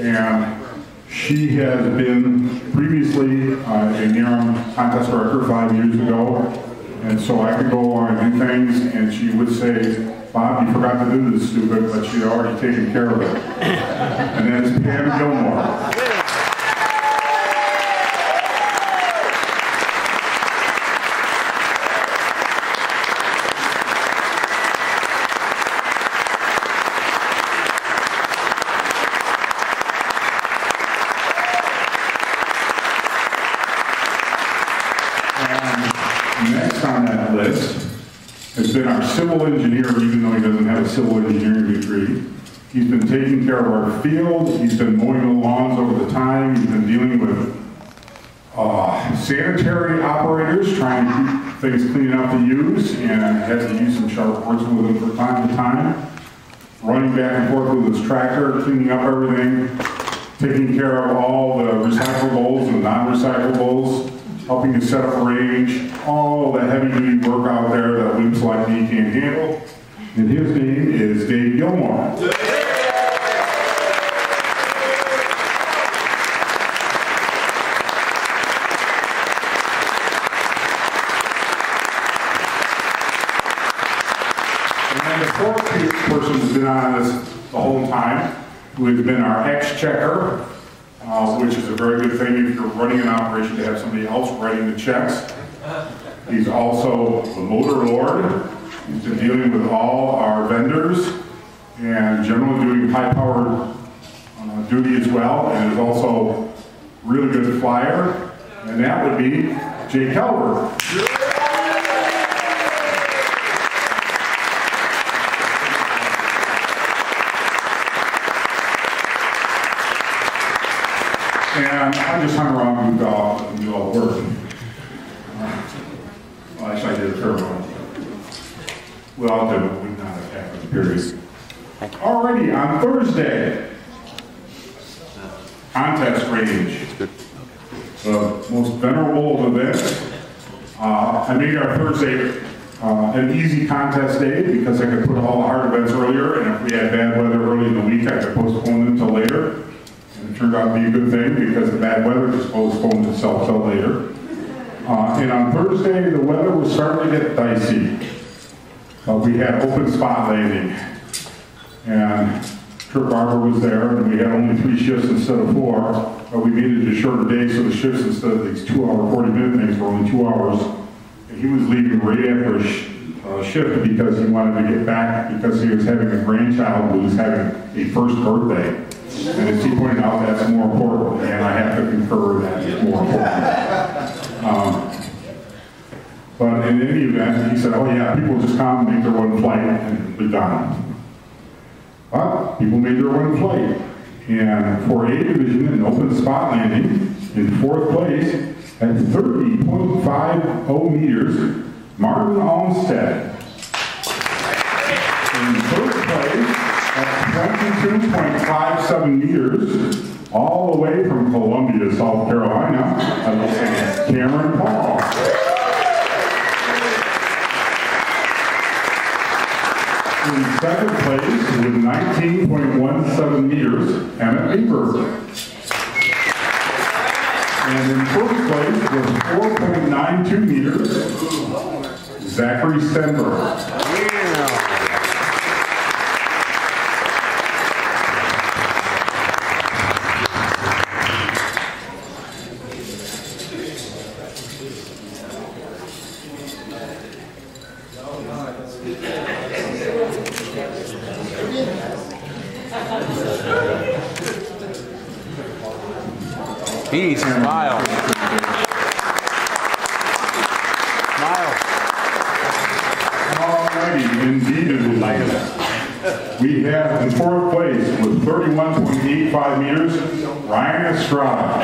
Speaker 1: and She has been previously uh, a NARAM contest director five years ago, and so I could go on and do things, and she would say, Bob, you forgot to do this stupid, but she'd already taken care of it. And that's Pam Gilmore. And next on that list has been our civil engineer, even though he doesn't have a civil engineering degree. He's been taking care of our field, he's been mowing the lawns over the time, he's been dealing with uh, sanitary operators, trying to keep things clean enough to use, and had to use some sharp words with him from time to time. Running back and forth with his tractor, cleaning up everything, taking care of all the recyclables and non-recyclables, helping to set up a range, all the heavy-duty work out there that wimps like me can't handle. And his name is Dave Gilmore. And then the fourth person who's been on this the whole time, been our ex-checker, uh, which is a very good thing if you're running an operation to have somebody else writing the checks. He's also the motor lord. He's been dealing with all our vendors and generally doing high-powered uh, duty as well, and is also really good flyer, and that would be Jay Calvert. And I just hung around and goofed off and do all the work. Well, actually, I did a fair amount. Well, I'll do it, we not have happened, period. Alrighty, on Thursday, contest range. The most venerable of events. Uh, I made our Thursday uh, an easy contest day because I could put all the hard events earlier, and if we had bad weather early in the week, I could postpone them till later. And it turned out to be a good thing because the bad weather just postponed itself till later. Uh, and on Thursday, the weather was starting to get dicey. Uh, we had open spot landing. And Kurt Barber was there, and we had only three shifts instead of four. But we it a shorter day, so the shifts instead of these two-hour, 40-minute things were only two hours. And he was leaving right after a sh- uh, shift because he wanted to get back because he was having a grandchild who was having a first birthday. And as he pointed out, that's more important, and I have to concur that it's more important. Um, but in any event, he said, oh yeah, people just come, make their one flight, and be done. But people made their one flight. And for A division in open spot landing, in fourth place, at 30.50 meters, Martin Olmsted. In third place, at 22.57 meters, all the way from Columbia, South Carolina, Cameron Paul. In second place with 19.17 meters, Emmett Beaver. And in first place with 4.92 meters, Zachary Stenberg.
Speaker 11: Peace, smile. Smile.
Speaker 1: Alrighty, indeed it is. We have in fourth place with 31.85 meters, Ryan Estrada.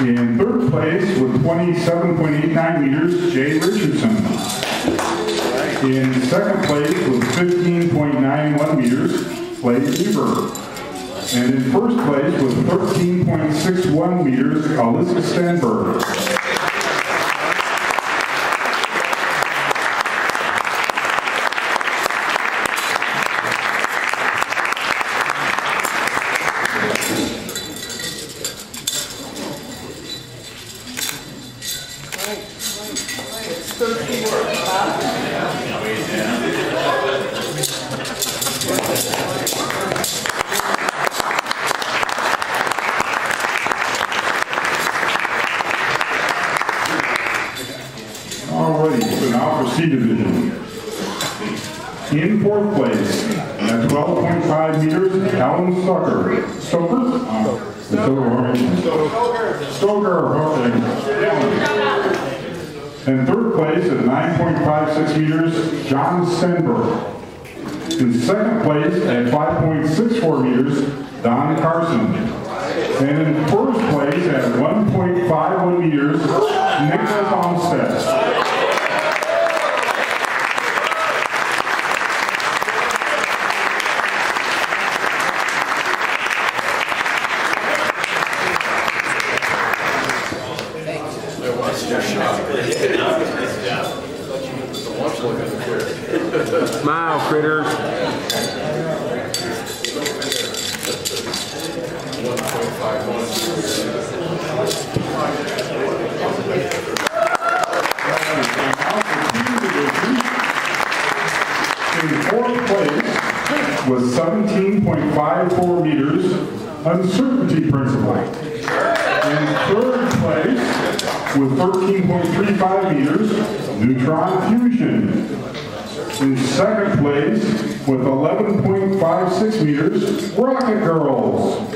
Speaker 1: In third place with 27.89 meters, Jay Richardson. In second place with 15.91 And in first place with 13.61 meters, Alyssa Stenberg. Rocket girls.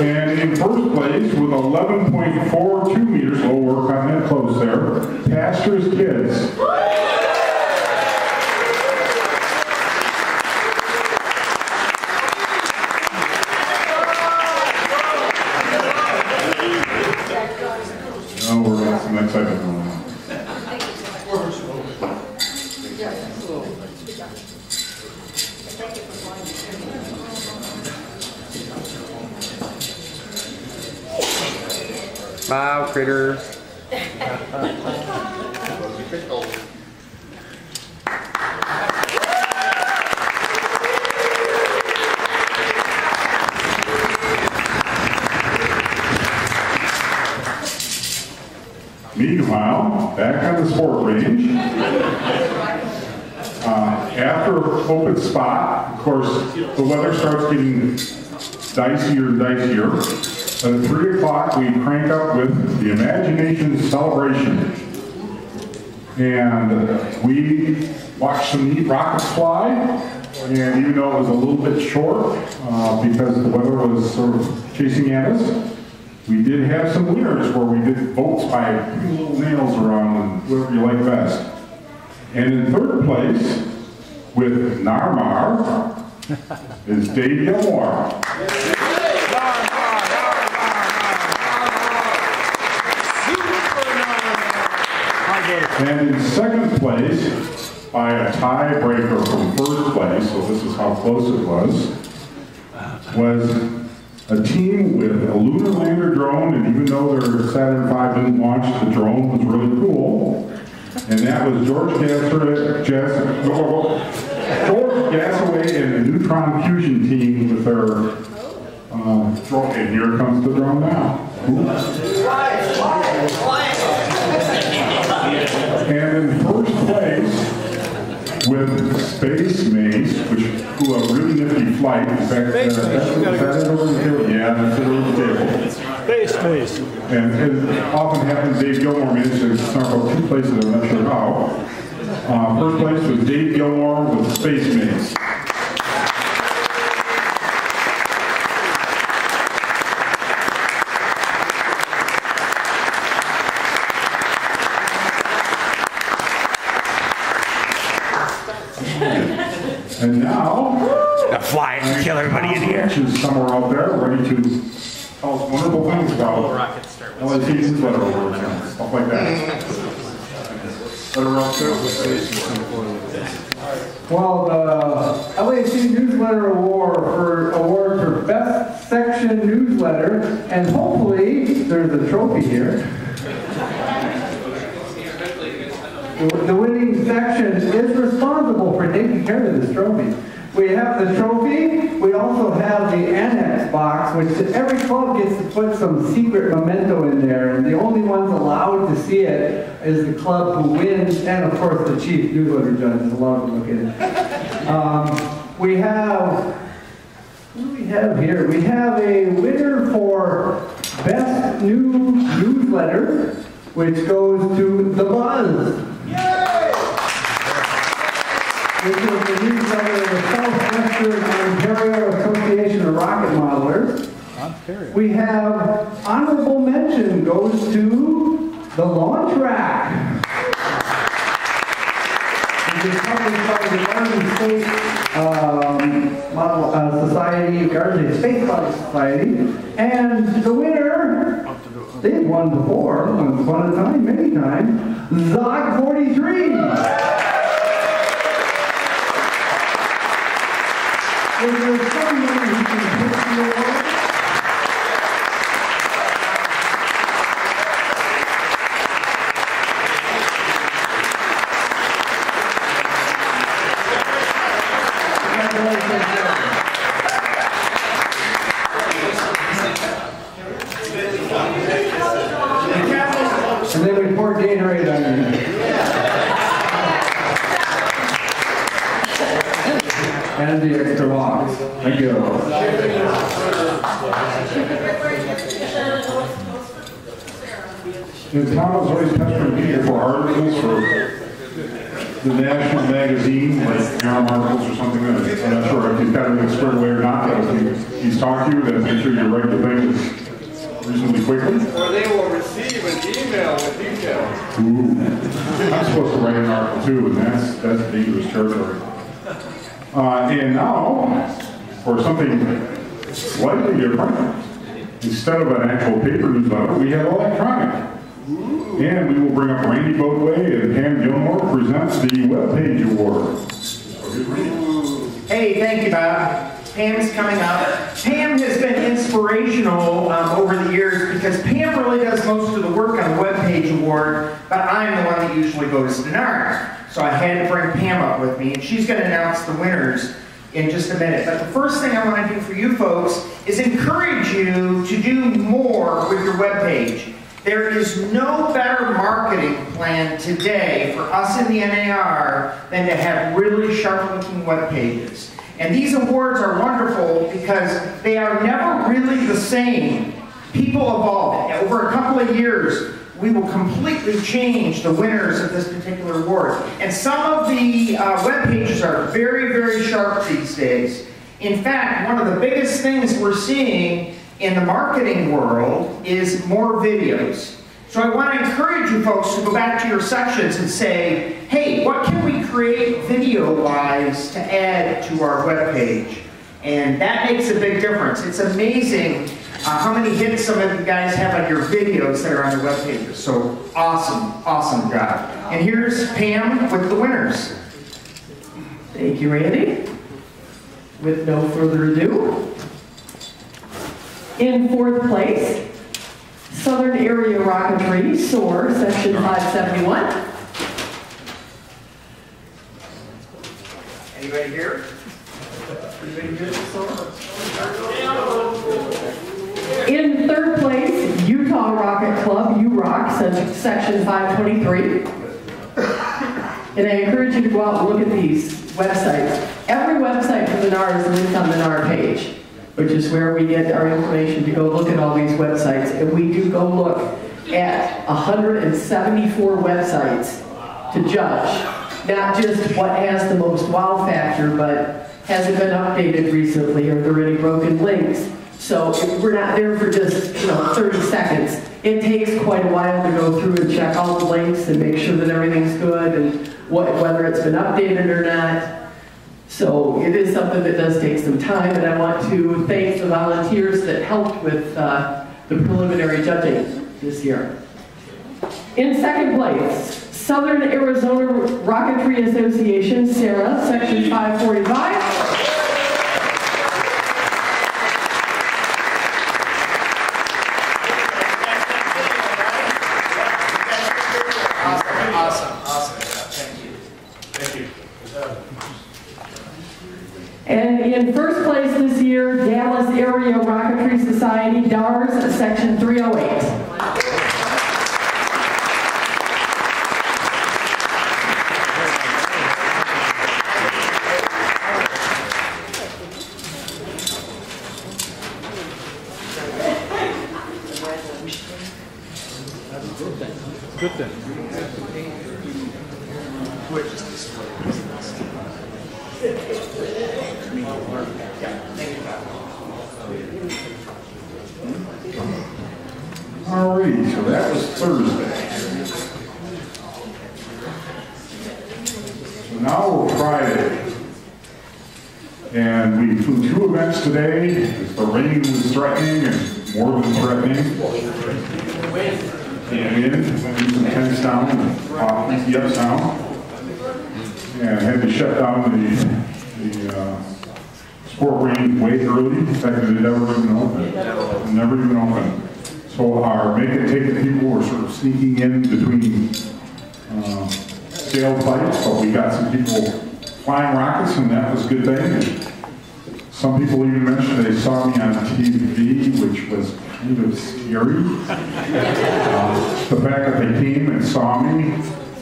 Speaker 1: And in first place with 11.42 meters, oh, we're coming in close there, pastor's kids. No, we're got some excitement going on.
Speaker 6: Smile, critters.
Speaker 1: Meanwhile, back on the sport range, uh, after open spot, of course, the weather starts getting dicier and dicier. At 3 o'clock, we crank up with the Imagination Celebration. And we watched some neat rockets fly, and even though it was a little bit short, uh, because the weather was sort of chasing at us, we did have some winners where we did votes by little nails around and whatever you like best. And in third place, with Narmar, is Dave Gilmore. And in second place, by a tiebreaker from first place, so this is how close it was, was a team with a lunar lander drone, and even though their Saturn V didn't launch, the drone was really cool. And that was George Gasser, Jas, George Gassaway and the Neutron Fusion team with their uh, drone. And here comes the drone now. And in first place with Space Maze, which who a really nifty flight. In fact, uh, that's, that's it over the table. Yeah, that's it over the table.
Speaker 7: Space Maze.
Speaker 1: And it often happens, Dave Gilmore managed to out two places, I'm not sure how. Uh, first place was Dave Gilmore with Space Maze. And now,
Speaker 11: Now fly it and kill everybody in here.
Speaker 1: is somewhere out there ready to tell us wonderful things about
Speaker 3: Rockets start with.
Speaker 1: LAC newsletter awards and stuff like that.
Speaker 9: Well, uh, the LAC Newsletter Award for, award for Best Section Newsletter, and hopefully, there's a trophy here. The the winning section is responsible for taking care of this trophy. We have the trophy, we also have the annex box, which every club gets to put some secret memento in there, and the only ones allowed to see it, is the club who wins, and of course the chief newsletter judge is allowed to look at it. Um, we have, what do we have here? We have a winner for best new newsletter, which goes to The Buzz. Which is the newsletter of the Southwestern Ontario Association of Rocket Modelers. We have honorable mention goes to the launch rack. Which is published by the Garden State um, Model uh, Society, Garden State Space Model Society. And the winner, they've won before, once upon a time, many times, Zog 43. Is there someone who can the award? And then we pour Gatorade on you. And the extra box. Thank you.
Speaker 1: And Tom was always pestering people for articles for the national magazine, like Arrow articles or something. and I'm not sure if he's got anything squared away or not, but if he's talked to you, then make sure you write the thing reasonably quickly.
Speaker 12: Or they will receive an email with details.
Speaker 1: Ooh. I'm supposed to write an article too, and that's, that's dangerous territory. Uh, and now, for something slightly different, instead of an actual paper newsletter, we have electronic. And we will bring up Randy Boatway and Pam Gilmore presents the webpage award.
Speaker 13: Hey, thank you, Bob. Pam's coming up. Pam has been inspirational um, over the years because Pam really does most of the work on the webpage award, but I'm the one that usually goes to NAR. So I had to bring Pam up with me, and she's going to announce the winners in just a minute. But the first thing I want to do for you folks is encourage you to do more with your webpage. There is no better marketing plan today for us in the NAR than to have really sharp-looking web pages. And these awards are wonderful because they are never really the same. People evolve. Over a couple of years, we will completely change the winners of this particular award. And some of the uh, web pages are very, very sharp these days. In fact, one of the biggest things we're seeing in the marketing world is more videos. So I want to encourage you folks to go back to your sections and say, hey, what can we create video-wise to add to our web page? And that makes a big difference. It's amazing uh, how many hits some of you guys have on your videos that are on your web pages. So awesome, awesome job. And here's Pam with the winners. Thank you, Randy. With no further ado,
Speaker 14: In fourth place, Southern Area Rocketry, SOAR, Section 571.
Speaker 13: anybody here? Anybody here?
Speaker 14: In third place, Utah Rocket Club, U-Rock, Se- Section 523. And I encourage you to go out and look at these websites. Every website for the NAR is linked on the NAR page, which is where we get our information to go look at all these websites. And we do go look at 174 websites to judge, not just what has the most wow factor, but has it been updated recently? Are there any broken links? So we're not there for just, you know, 30 seconds. It takes quite a while to go through and check all the links and make sure that everything's good and what, whether it's been updated or not. So it is something that does take some time, and I want to thank the volunteers that helped with uh, the preliminary judging this year. In second place, Southern Arizona Rocketry Association, SARA, Section 545.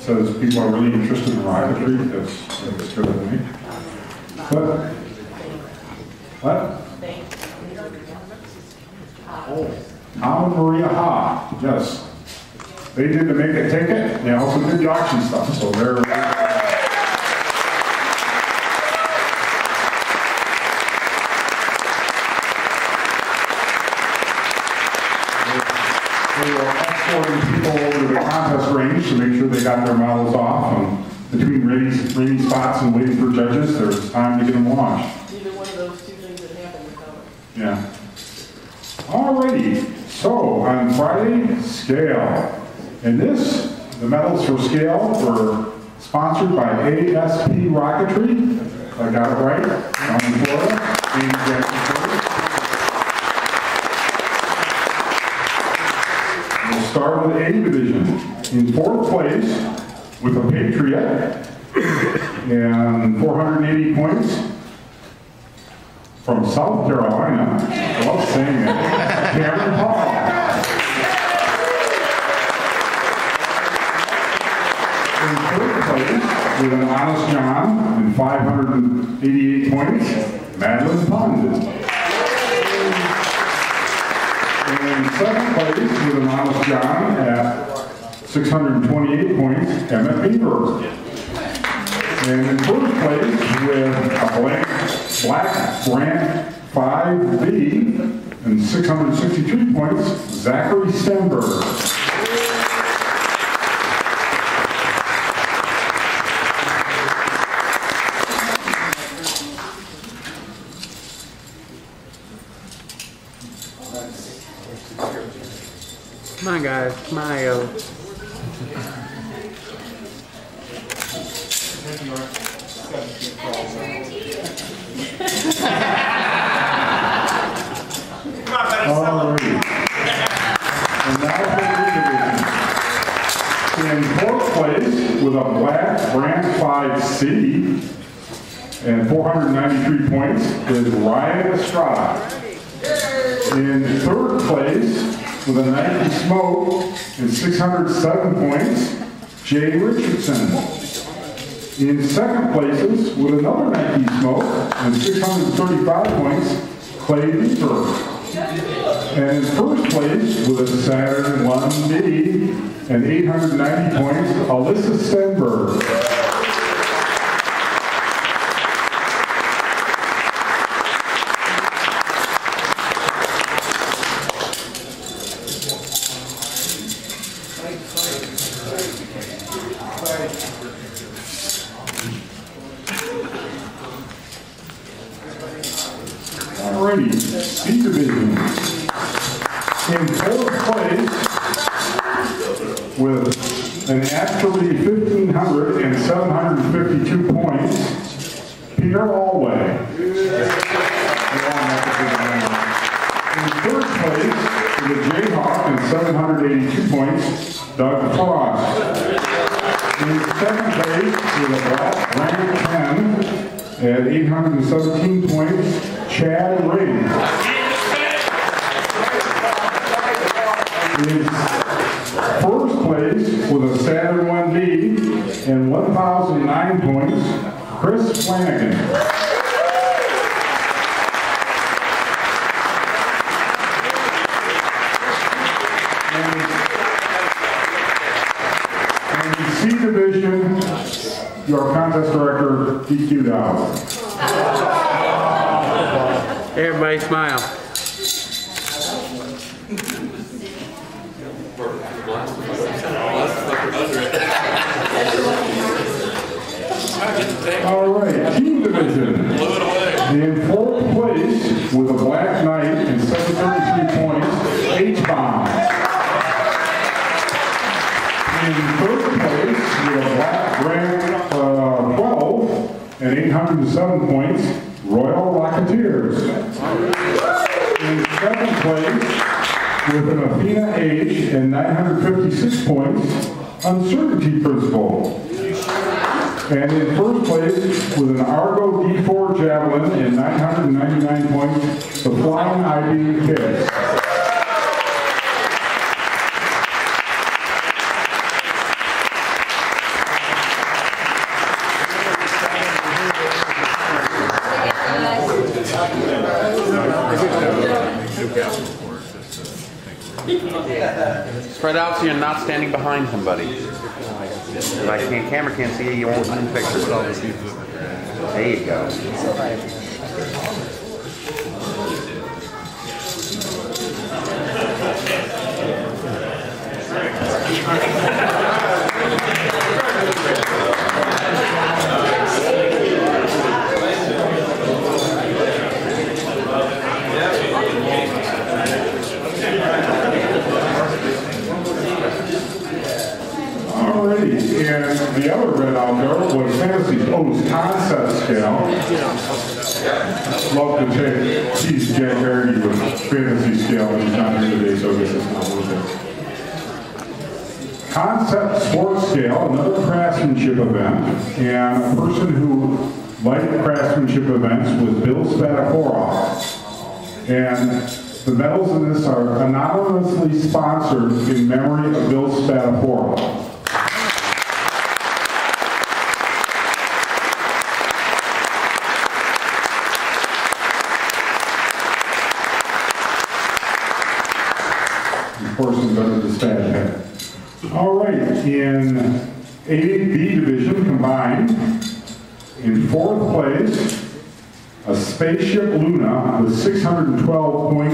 Speaker 1: So people are really interested in rocketry. It's, that's good. South Carolina. Love saying it. Cameron Paul. In third place, with an honest John and 588 points, Madeline Pond. And in second place with an honest John at 628 points, Emmett Beaver. at 5C and 493 points is Ryan Estrada. In third place with a Nike Smoke and 607 points, Jay Richardson. In second places with another Nike Smoke and 635 points, Clay Beaver. And in first place with Saturn 1B and 890 points, Alyssa Stenberg. sponsored in memory of Bill Spatafora. Horses under the sad. All right, in A B division combined, in fourth place, a Spaceship Luna with 612 points.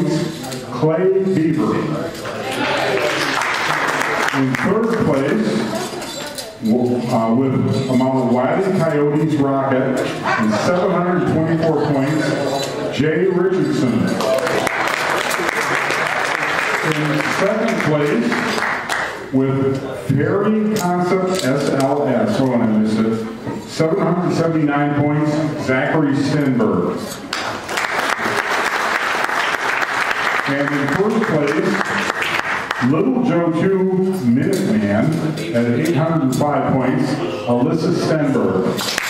Speaker 1: Jay Richardson. In second place with Fairy Concept SLS. Hold on, I missed it. 779 points, Zachary Stenberg. And in first place, Little Joe 2 Minuteman at 805 points, Alyssa Stenberg.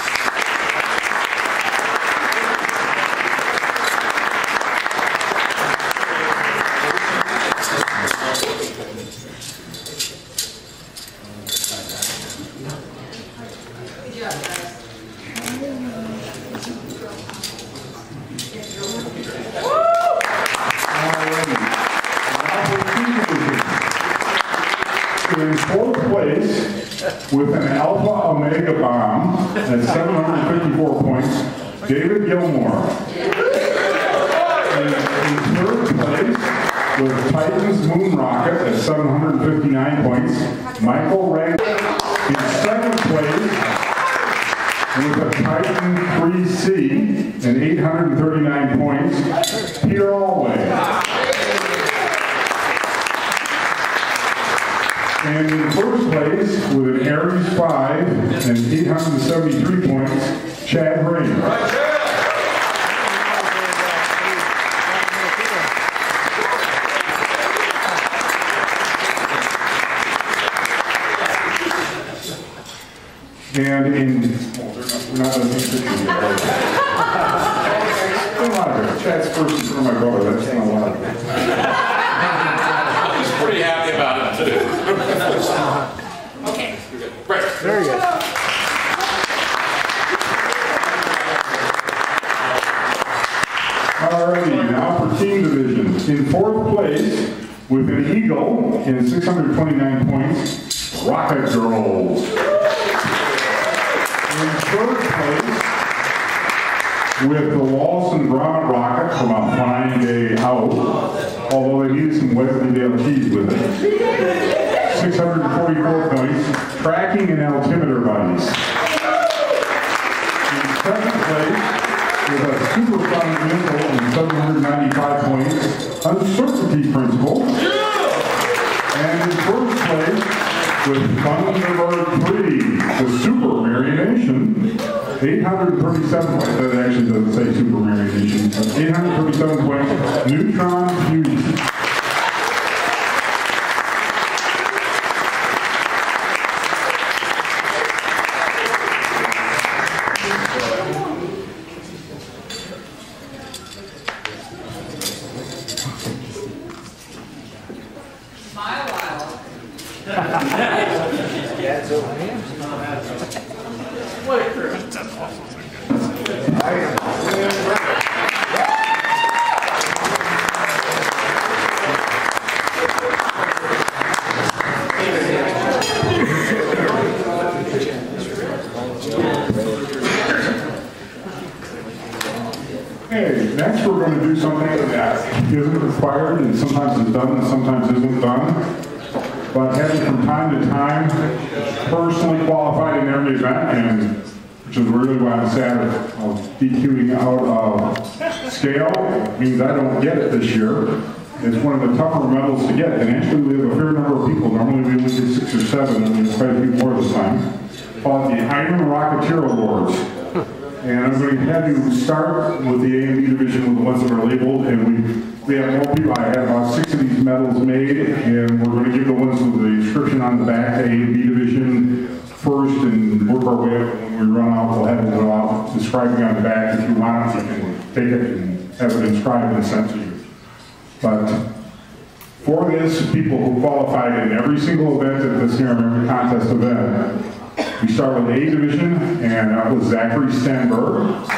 Speaker 1: Next we're going to do something that isn't required and sometimes is done and sometimes isn't done. But having from time to time personally qualified in every event and which is really why I'm sad of DQing out of scale, means I don't get it this year. It's one of the tougher medals to get, and actually we have a fair number of people. Normally we only get six or seven, and we have quite a few more this time. Called the Iron Rocketeer Awards. And I'm going to have you start with the A and B division with the ones that are labeled, and we, we have more people. I have about six of these medals made, and we're going to give the ones with the inscription on the back, the A and B division first, and work our way up. When we run out, we'll have it go out describing on the back. If you want, you can take it and have it inscribed and sent to you. But for this, people who qualified in every single event at this here every contest event, we start with A division, and that was Zachary Stenberg.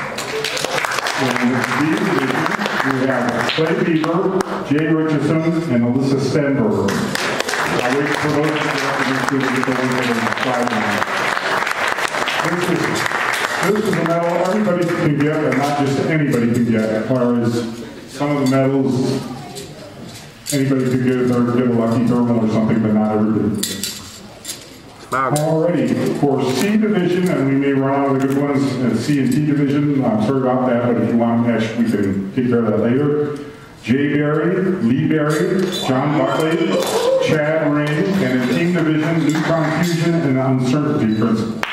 Speaker 1: In B division, we have Clay Beaver, Jay Richardson, and Alyssa Stenberg. I wait for those to get the ones on the sideline. This is, this is a medal everybody can get, and not just anybody can get, as far as some of the medals, anybody could get, or get a lucky thermal or something, but not everybody. Alrighty, for C division, and we may run out of the good ones, uh, C and D division, I'm sorry about that, but if you want, actually, we can take care of that later. Jay Berry, Lee Berry, John Buckley, Chad Ring, and in team division, neutron fusion and uncertainty principle.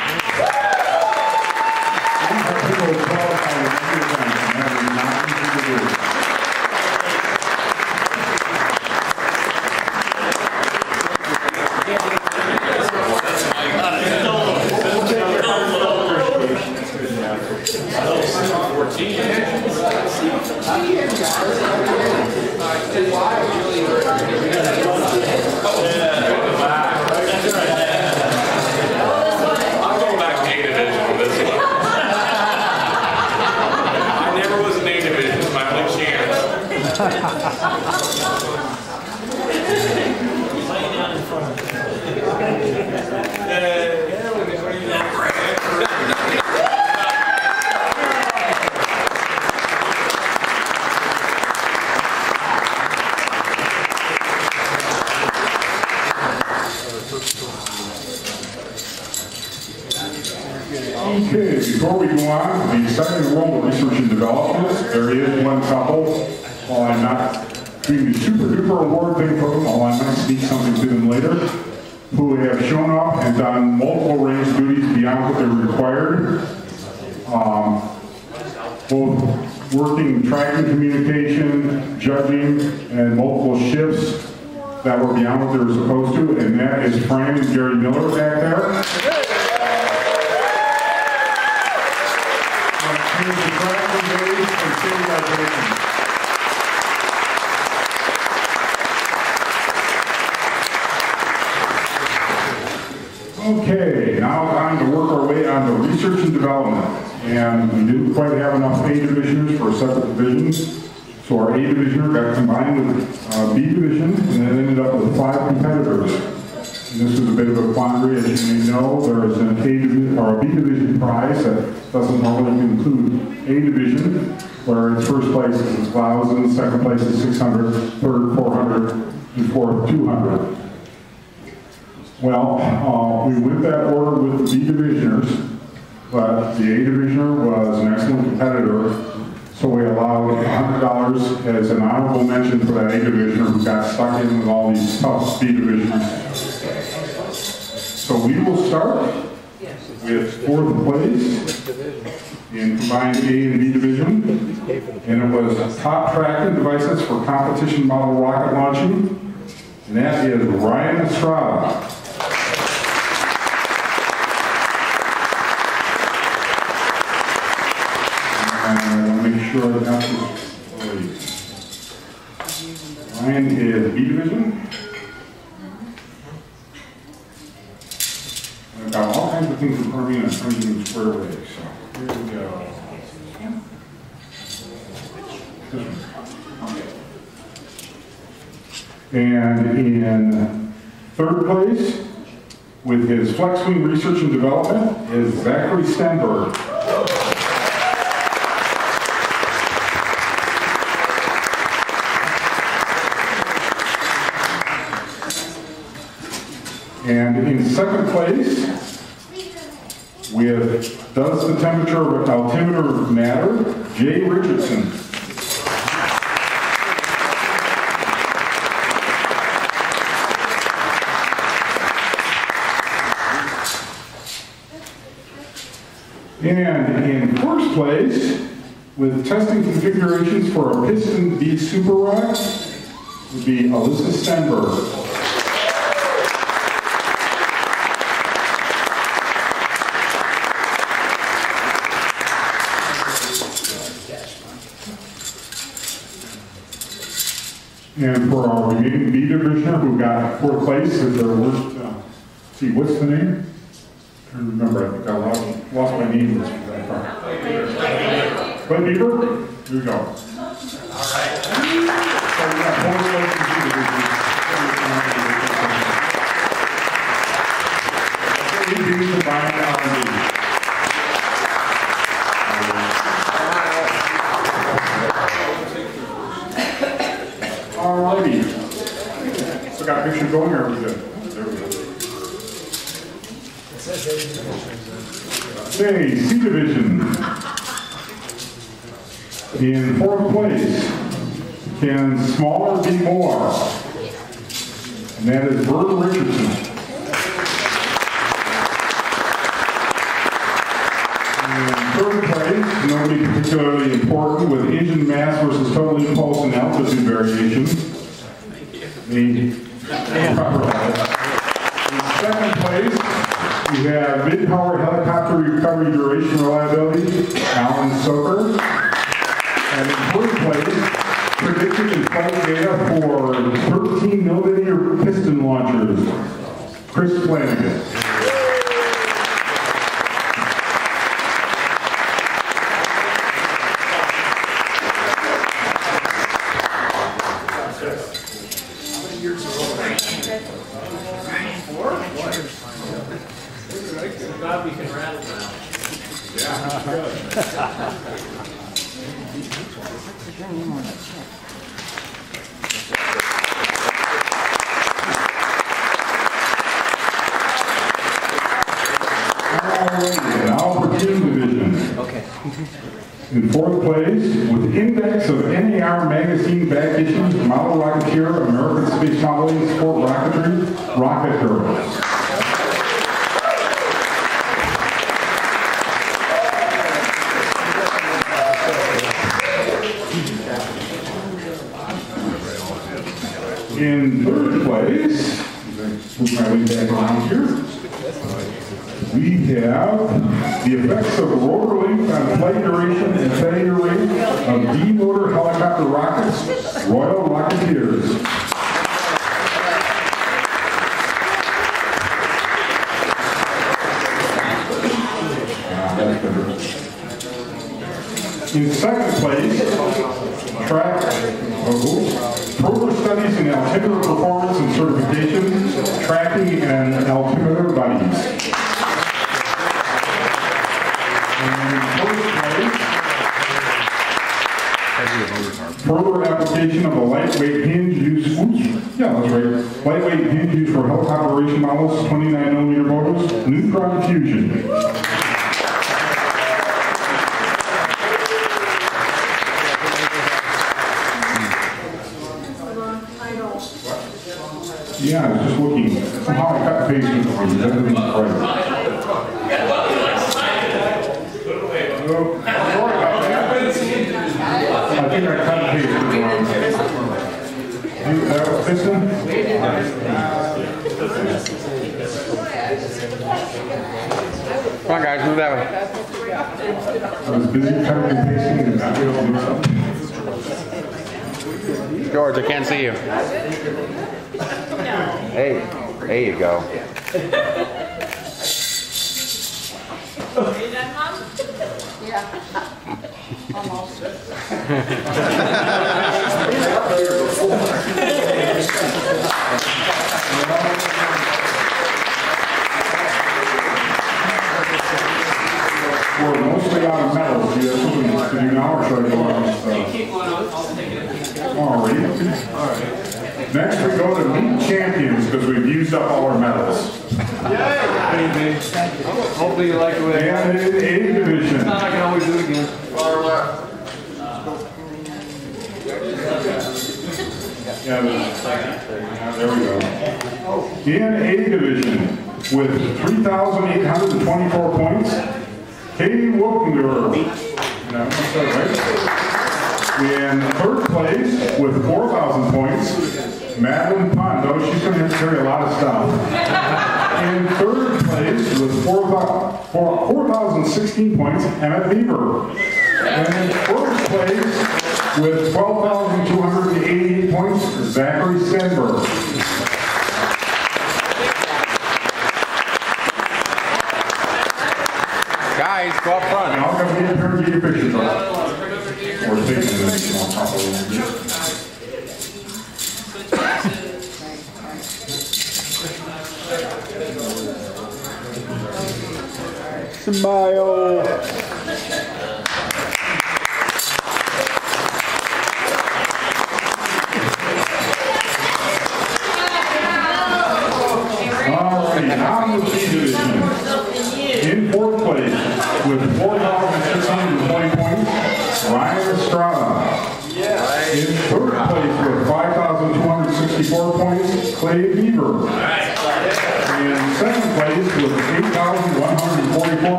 Speaker 1: Two hundred. Well, uh, we went that order with the B divisioners, but the A divisioner was an excellent competitor, so we allowed $100 as an honorable mention for that A divisioner who got stuck in with all these tough B divisioners. So we will start with fourth place in combined A and B division. And it was top tracking devices for competition model rocket launching. And that is Ryan Estrada. And I want to make sure I got this right. Ryan is B division. I've got all kinds of things in front of me and I'm trying to do them square away, so here we go. And in third place, with his flex wing research and development, is Zachary Stenberg. And in second place, with Does the Temperature Altimeter Matter? Jay Richardson. And in first place, with testing configurations for a piston V Super Roc, would be Alyssa Stenberg. And for our remaining B divisioner who got fourth place at their worst, uh, see, what's the name? To remember, I think I lost, lost my list for that part. Clay Beaver? Here we go. All right. So we got B division. Clay Beaver combined R&D. Alrighty. So got a picture going or are we good? There we go. Okay, C division. In fourth place, can smaller be more? And that is Bert Richardson. Third place, nobody particularly important, with engine mass versus total impulse and altitude variation. The. In second place, we have mid-power helicopter recovery duration reliability, Alan Soker. And in third place, prediction and flight data for 13 millimeter piston launchers, Chris Flanagan.
Speaker 3: Glad we can rattle now.
Speaker 1: Now for team division. Okay. In fourth place, with index of NAR magazine back issues, Model Rocketeer, American Space Modeling, Sport Rocketry, Rocket Girls. In third place, back around here. We have the effects of rotor length on flight duration and failure rate of D-motor helicopter rockets, Royal Rocketeers. I was busy and not.
Speaker 6: George, I can't see you. Hey, there you go.
Speaker 1: you
Speaker 12: like the way I.
Speaker 1: It's not
Speaker 12: I can always do it again.
Speaker 1: Far left. Yeah, there we go. In A division, with 3,824 points, Katie Wolfinger 16 points, Emmett Beaver. And first place with 12,288 points, Zachary Stenberg.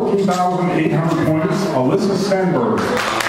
Speaker 1: 14,800 points, Alyssa Stenberg.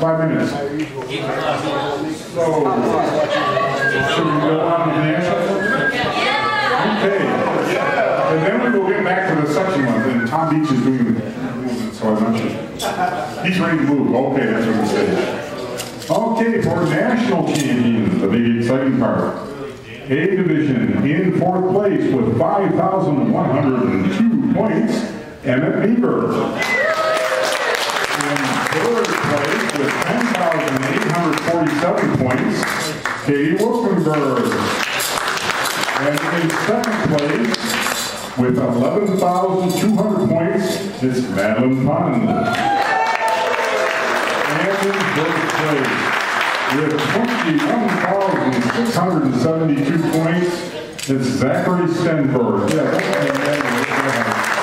Speaker 1: Five minutes. So, should we go on to the next Okay. And then we will get back to the section one. And Tom Beach is doing the movement, so I'm not sure. He's ready to move. Okay, that's what we said. Okay, for national champions, the big exciting part. A division in fourth place with 5,102 points, Emmett Beaver. Points. place, Katie Wolfenberg. And in second place, with 11,200 points, is Madeline Pond. And in third place, with 21,672 points, is Zachary Stenberg. Yeah,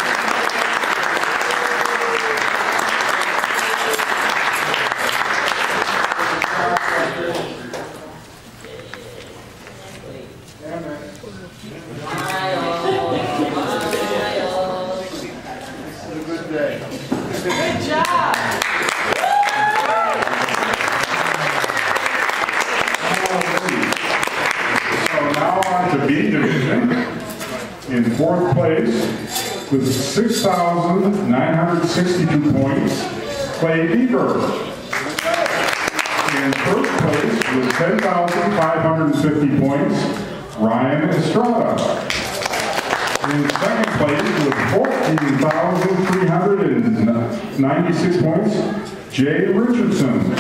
Speaker 1: 96 points, Jay Richardson.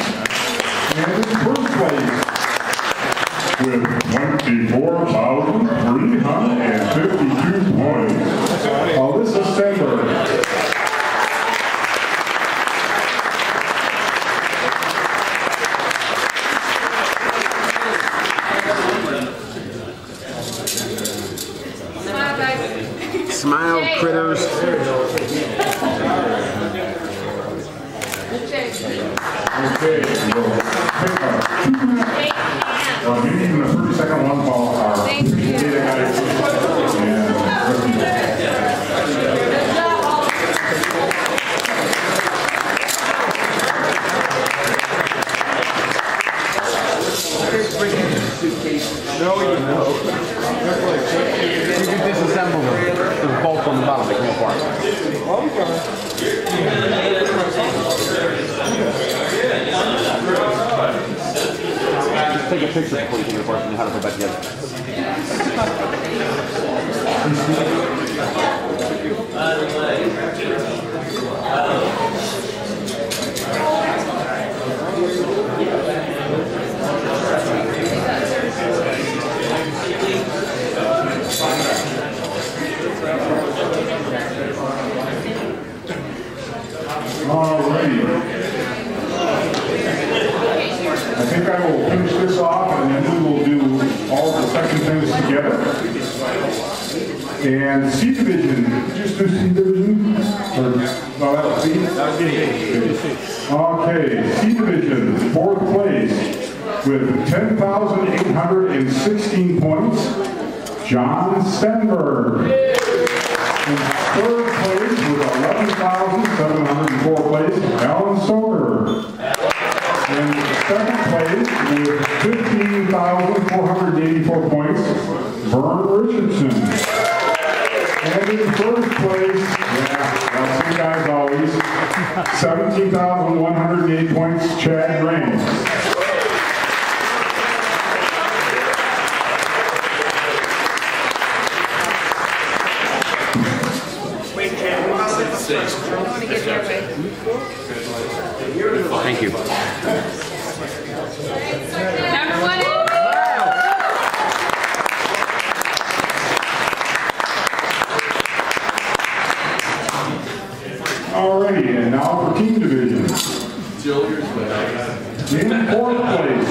Speaker 1: in fourth place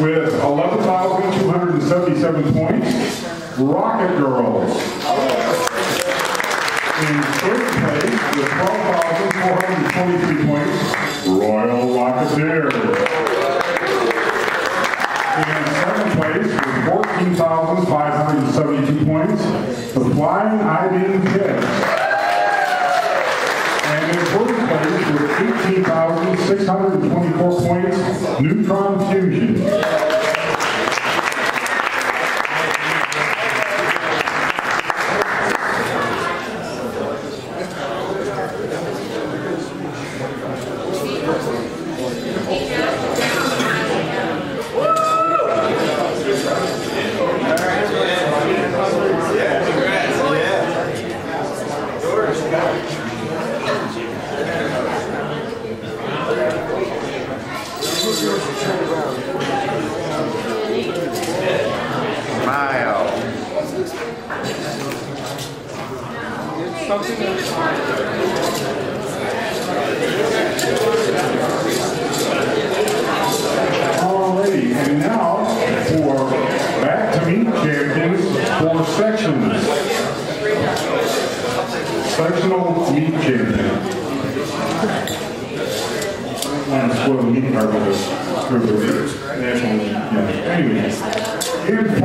Speaker 1: with 11,277 points, Rocket Girls. In third place with 12,423 points, Royal Rocketeers. In second place with 14,572 points, the Flying Ivy Kids. And in first place with 18,620 Four points, neutron fusion.
Speaker 6: something?
Speaker 1: Alrighty, now for back to meet champions for sections. Sectional meet champion. National. Yeah. Anyway, here's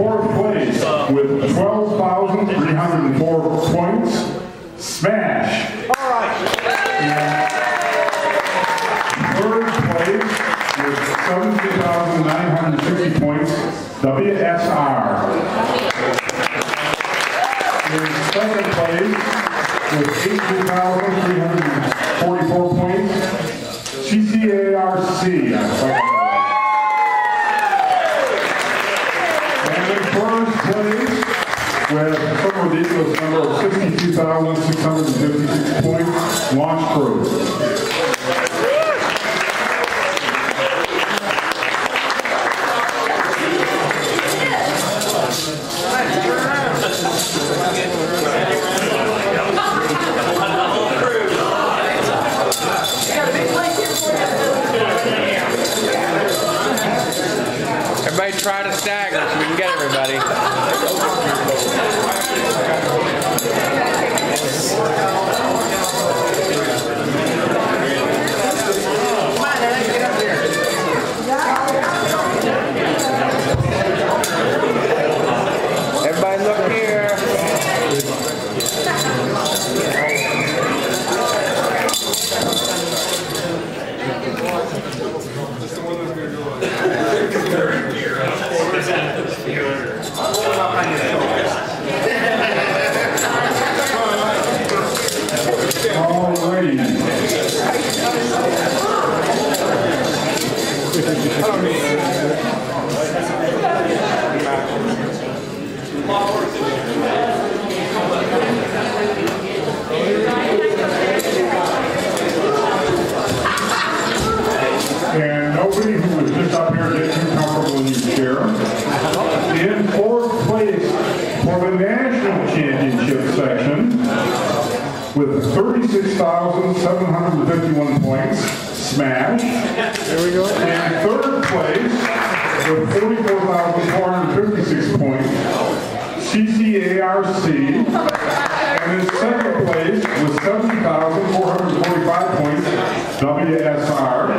Speaker 1: WSR.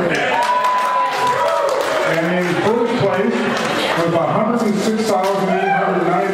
Speaker 1: And in first place with 106,891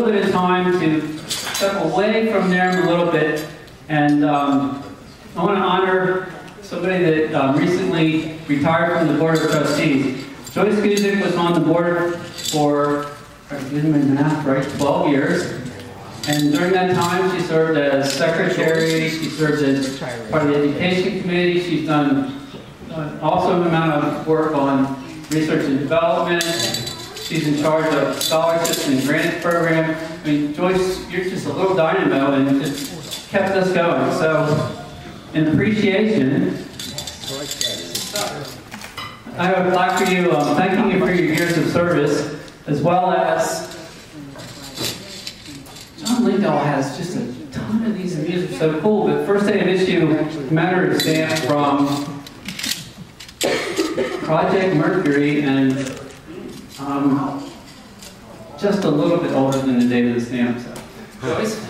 Speaker 1: little
Speaker 15: bit of time to step away from there a little bit, and um, I want to honor somebody that um, recently retired from the board of trustees. Joyce Guzik was on the board for, I did my math right, 12 years. And during that time, she served as secretary, she served as part of the education committee, she's done also an awesome amount of work on research and development. She's in charge of scholarships and grant program. I mean, Joyce, you're just a little dynamo and just kept us going. So, in appreciation, I would like for you, um, thanking you for your years of service, as well as John Lindahl has just a ton of these, and these are so cool, but first day of issue, commemorative stamp from Project Mercury and um, just a little bit older than the date of the stamp. So. Joyce?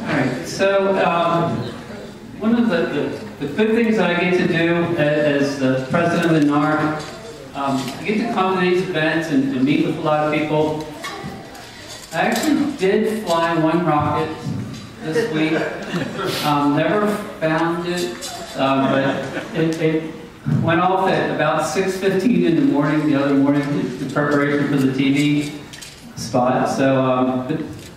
Speaker 15: All right, so um, one of the, the, the good things that I get to do a- as the president of the NAR, um, I get to come to these events and, and meet with a lot of people. I actually did fly one rocket this week. Um, never found it, um, but it, it went off at about 6.15 in the morning, the other morning, in preparation for the TV spot. So um,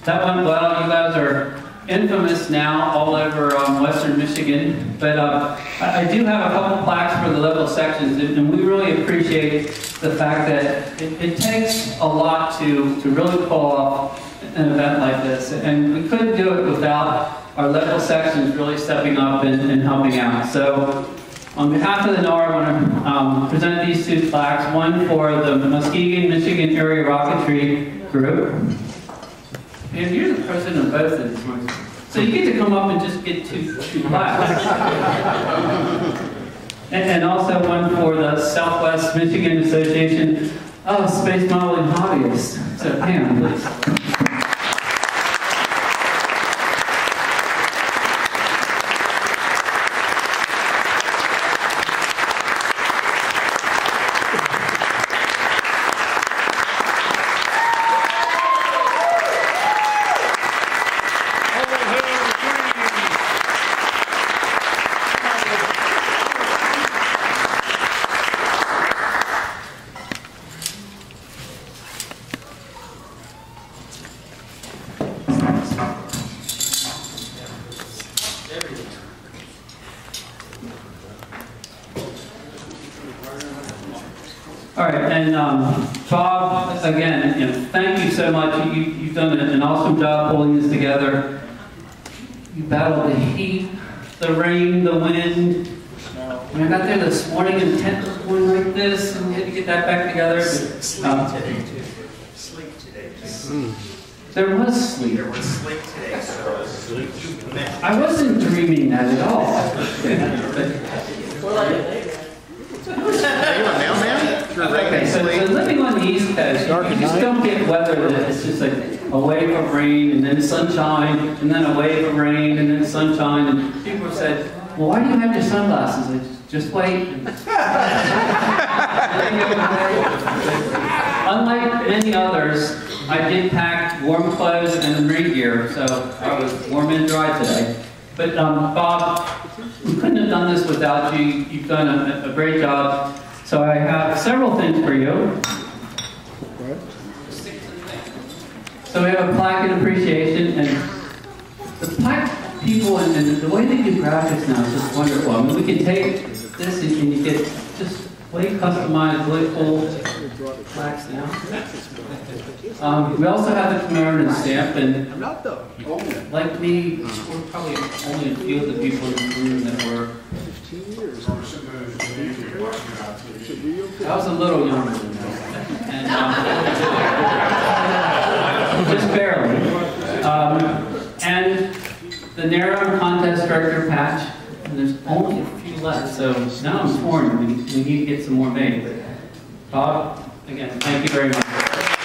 Speaker 15: that went well. You guys are infamous now all over um, western Michigan. But uh, I, I do have a couple plaques for the level sections, and, and we really appreciate the fact that it, it takes a lot to, to really pull off an event like this. And we couldn't do it without our local sections really stepping up and, and helping out. So on behalf of the NAR, I want to um, present these two plaques, one for the Muskegon, Michigan Area Rocketry Group. And you're the president of both of these ones. So you get to come up and just get two, two plaques. and, and also one for the Southwest Michigan Association of Space Modeling Hobbyists. So Pam, please. All right, and um, Bob, again, you know, thank you so much. You, you've done an awesome job pulling this together. You battled the heat, the rain, the wind. When I got there this morning and tent was going like this, and we had to get that back together. Um,
Speaker 16: today too. Sleep today.
Speaker 15: there was sleep.
Speaker 16: There was sleep today, so.
Speaker 15: I wasn't dreaming that at all.
Speaker 16: Are you a mailman?
Speaker 15: Okay, so, so living on the East Coast, you, you just don't get weather that's just like a wave of rain and then sunshine and then a wave of rain and then sunshine. And people have said, well, why do you have your sunglasses? I just, just wait. Unlike many others, I did pack warm clothes and rain gear, so I was warm and dry today. But um, Bob, we couldn't have done this without you. You've done a, a great job. So I have several things for you. So we have a plaque and appreciation, and the plaque people and, and the way they do graphics now is just wonderful. I mean, we can take this and, and you get just way customized, cool plaques now. Um, we also have the commemorative stamp, and like me, we're probably only a few of the people in the room that were I was a little younger than that. And, um, just barely. Um, and the NARAM contest director patch, and there's only a few left, so now I'm torn. We, we need to get some more made. But Bob, again, thank you very much.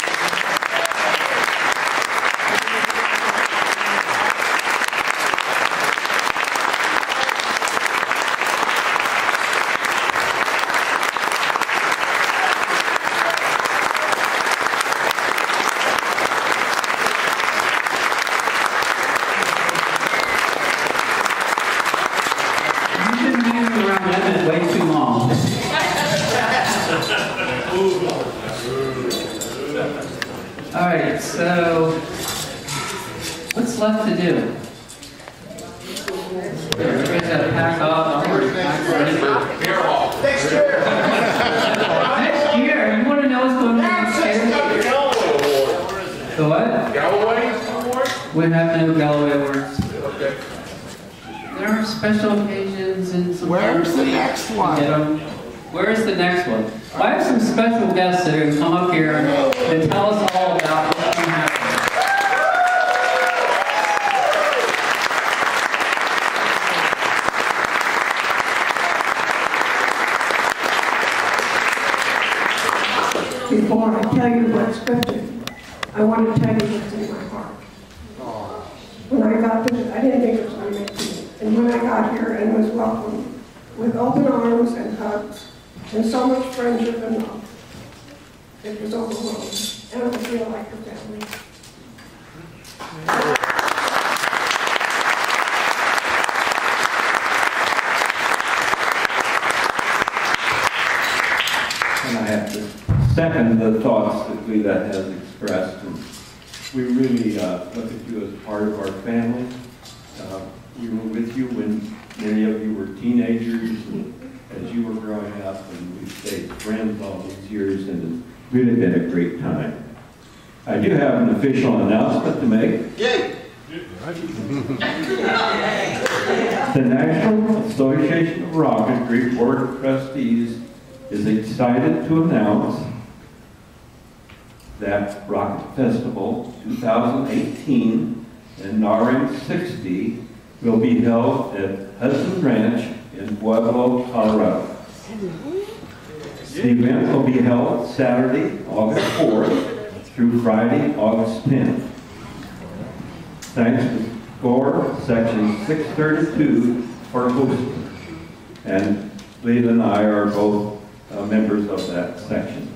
Speaker 8: Lita and I are both uh, members of that section.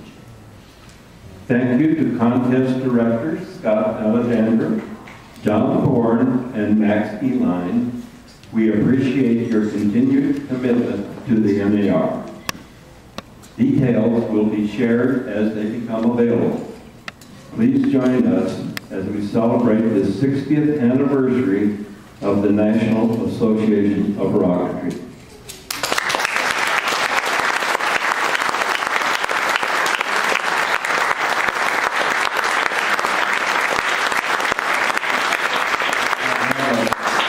Speaker 8: Thank you to contest directors Scott Alexander, John Thorne, and Max Eline. We appreciate your continued commitment to the NAR. Details will be shared as they become available. Please join us as we celebrate the 60th anniversary of the National Association of Rocketry.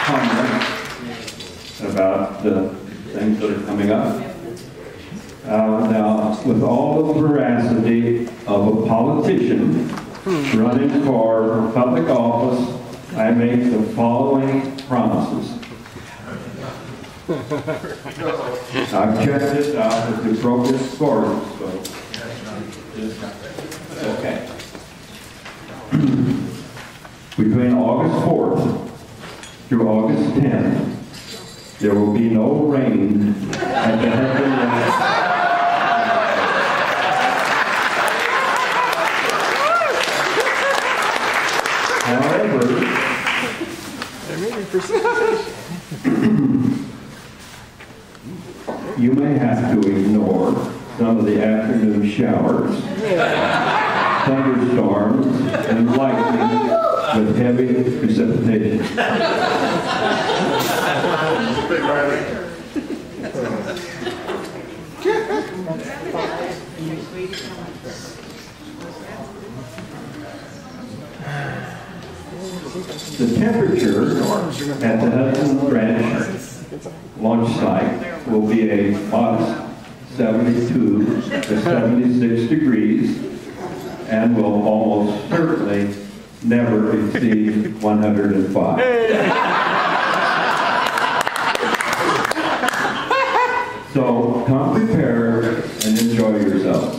Speaker 8: comment about the things that are coming up. Uh, Now, with all the veracity of a politician running for public office, I make the following promises. I've checked this out with the appropriate scores, so. Okay. Between August 4th through August 10th, there will be no rain at the Hudson Ranch. However,
Speaker 17: There may be precipitation.
Speaker 8: you may have to ignore some of the afternoon showers, thunderstorms, and lightning with heavy precipitation. The temperature at the Hudson Ranch launch site will be a modest 72 to 76 degrees and will almost certainly never exceed 105. So come prepared and enjoy yourselves.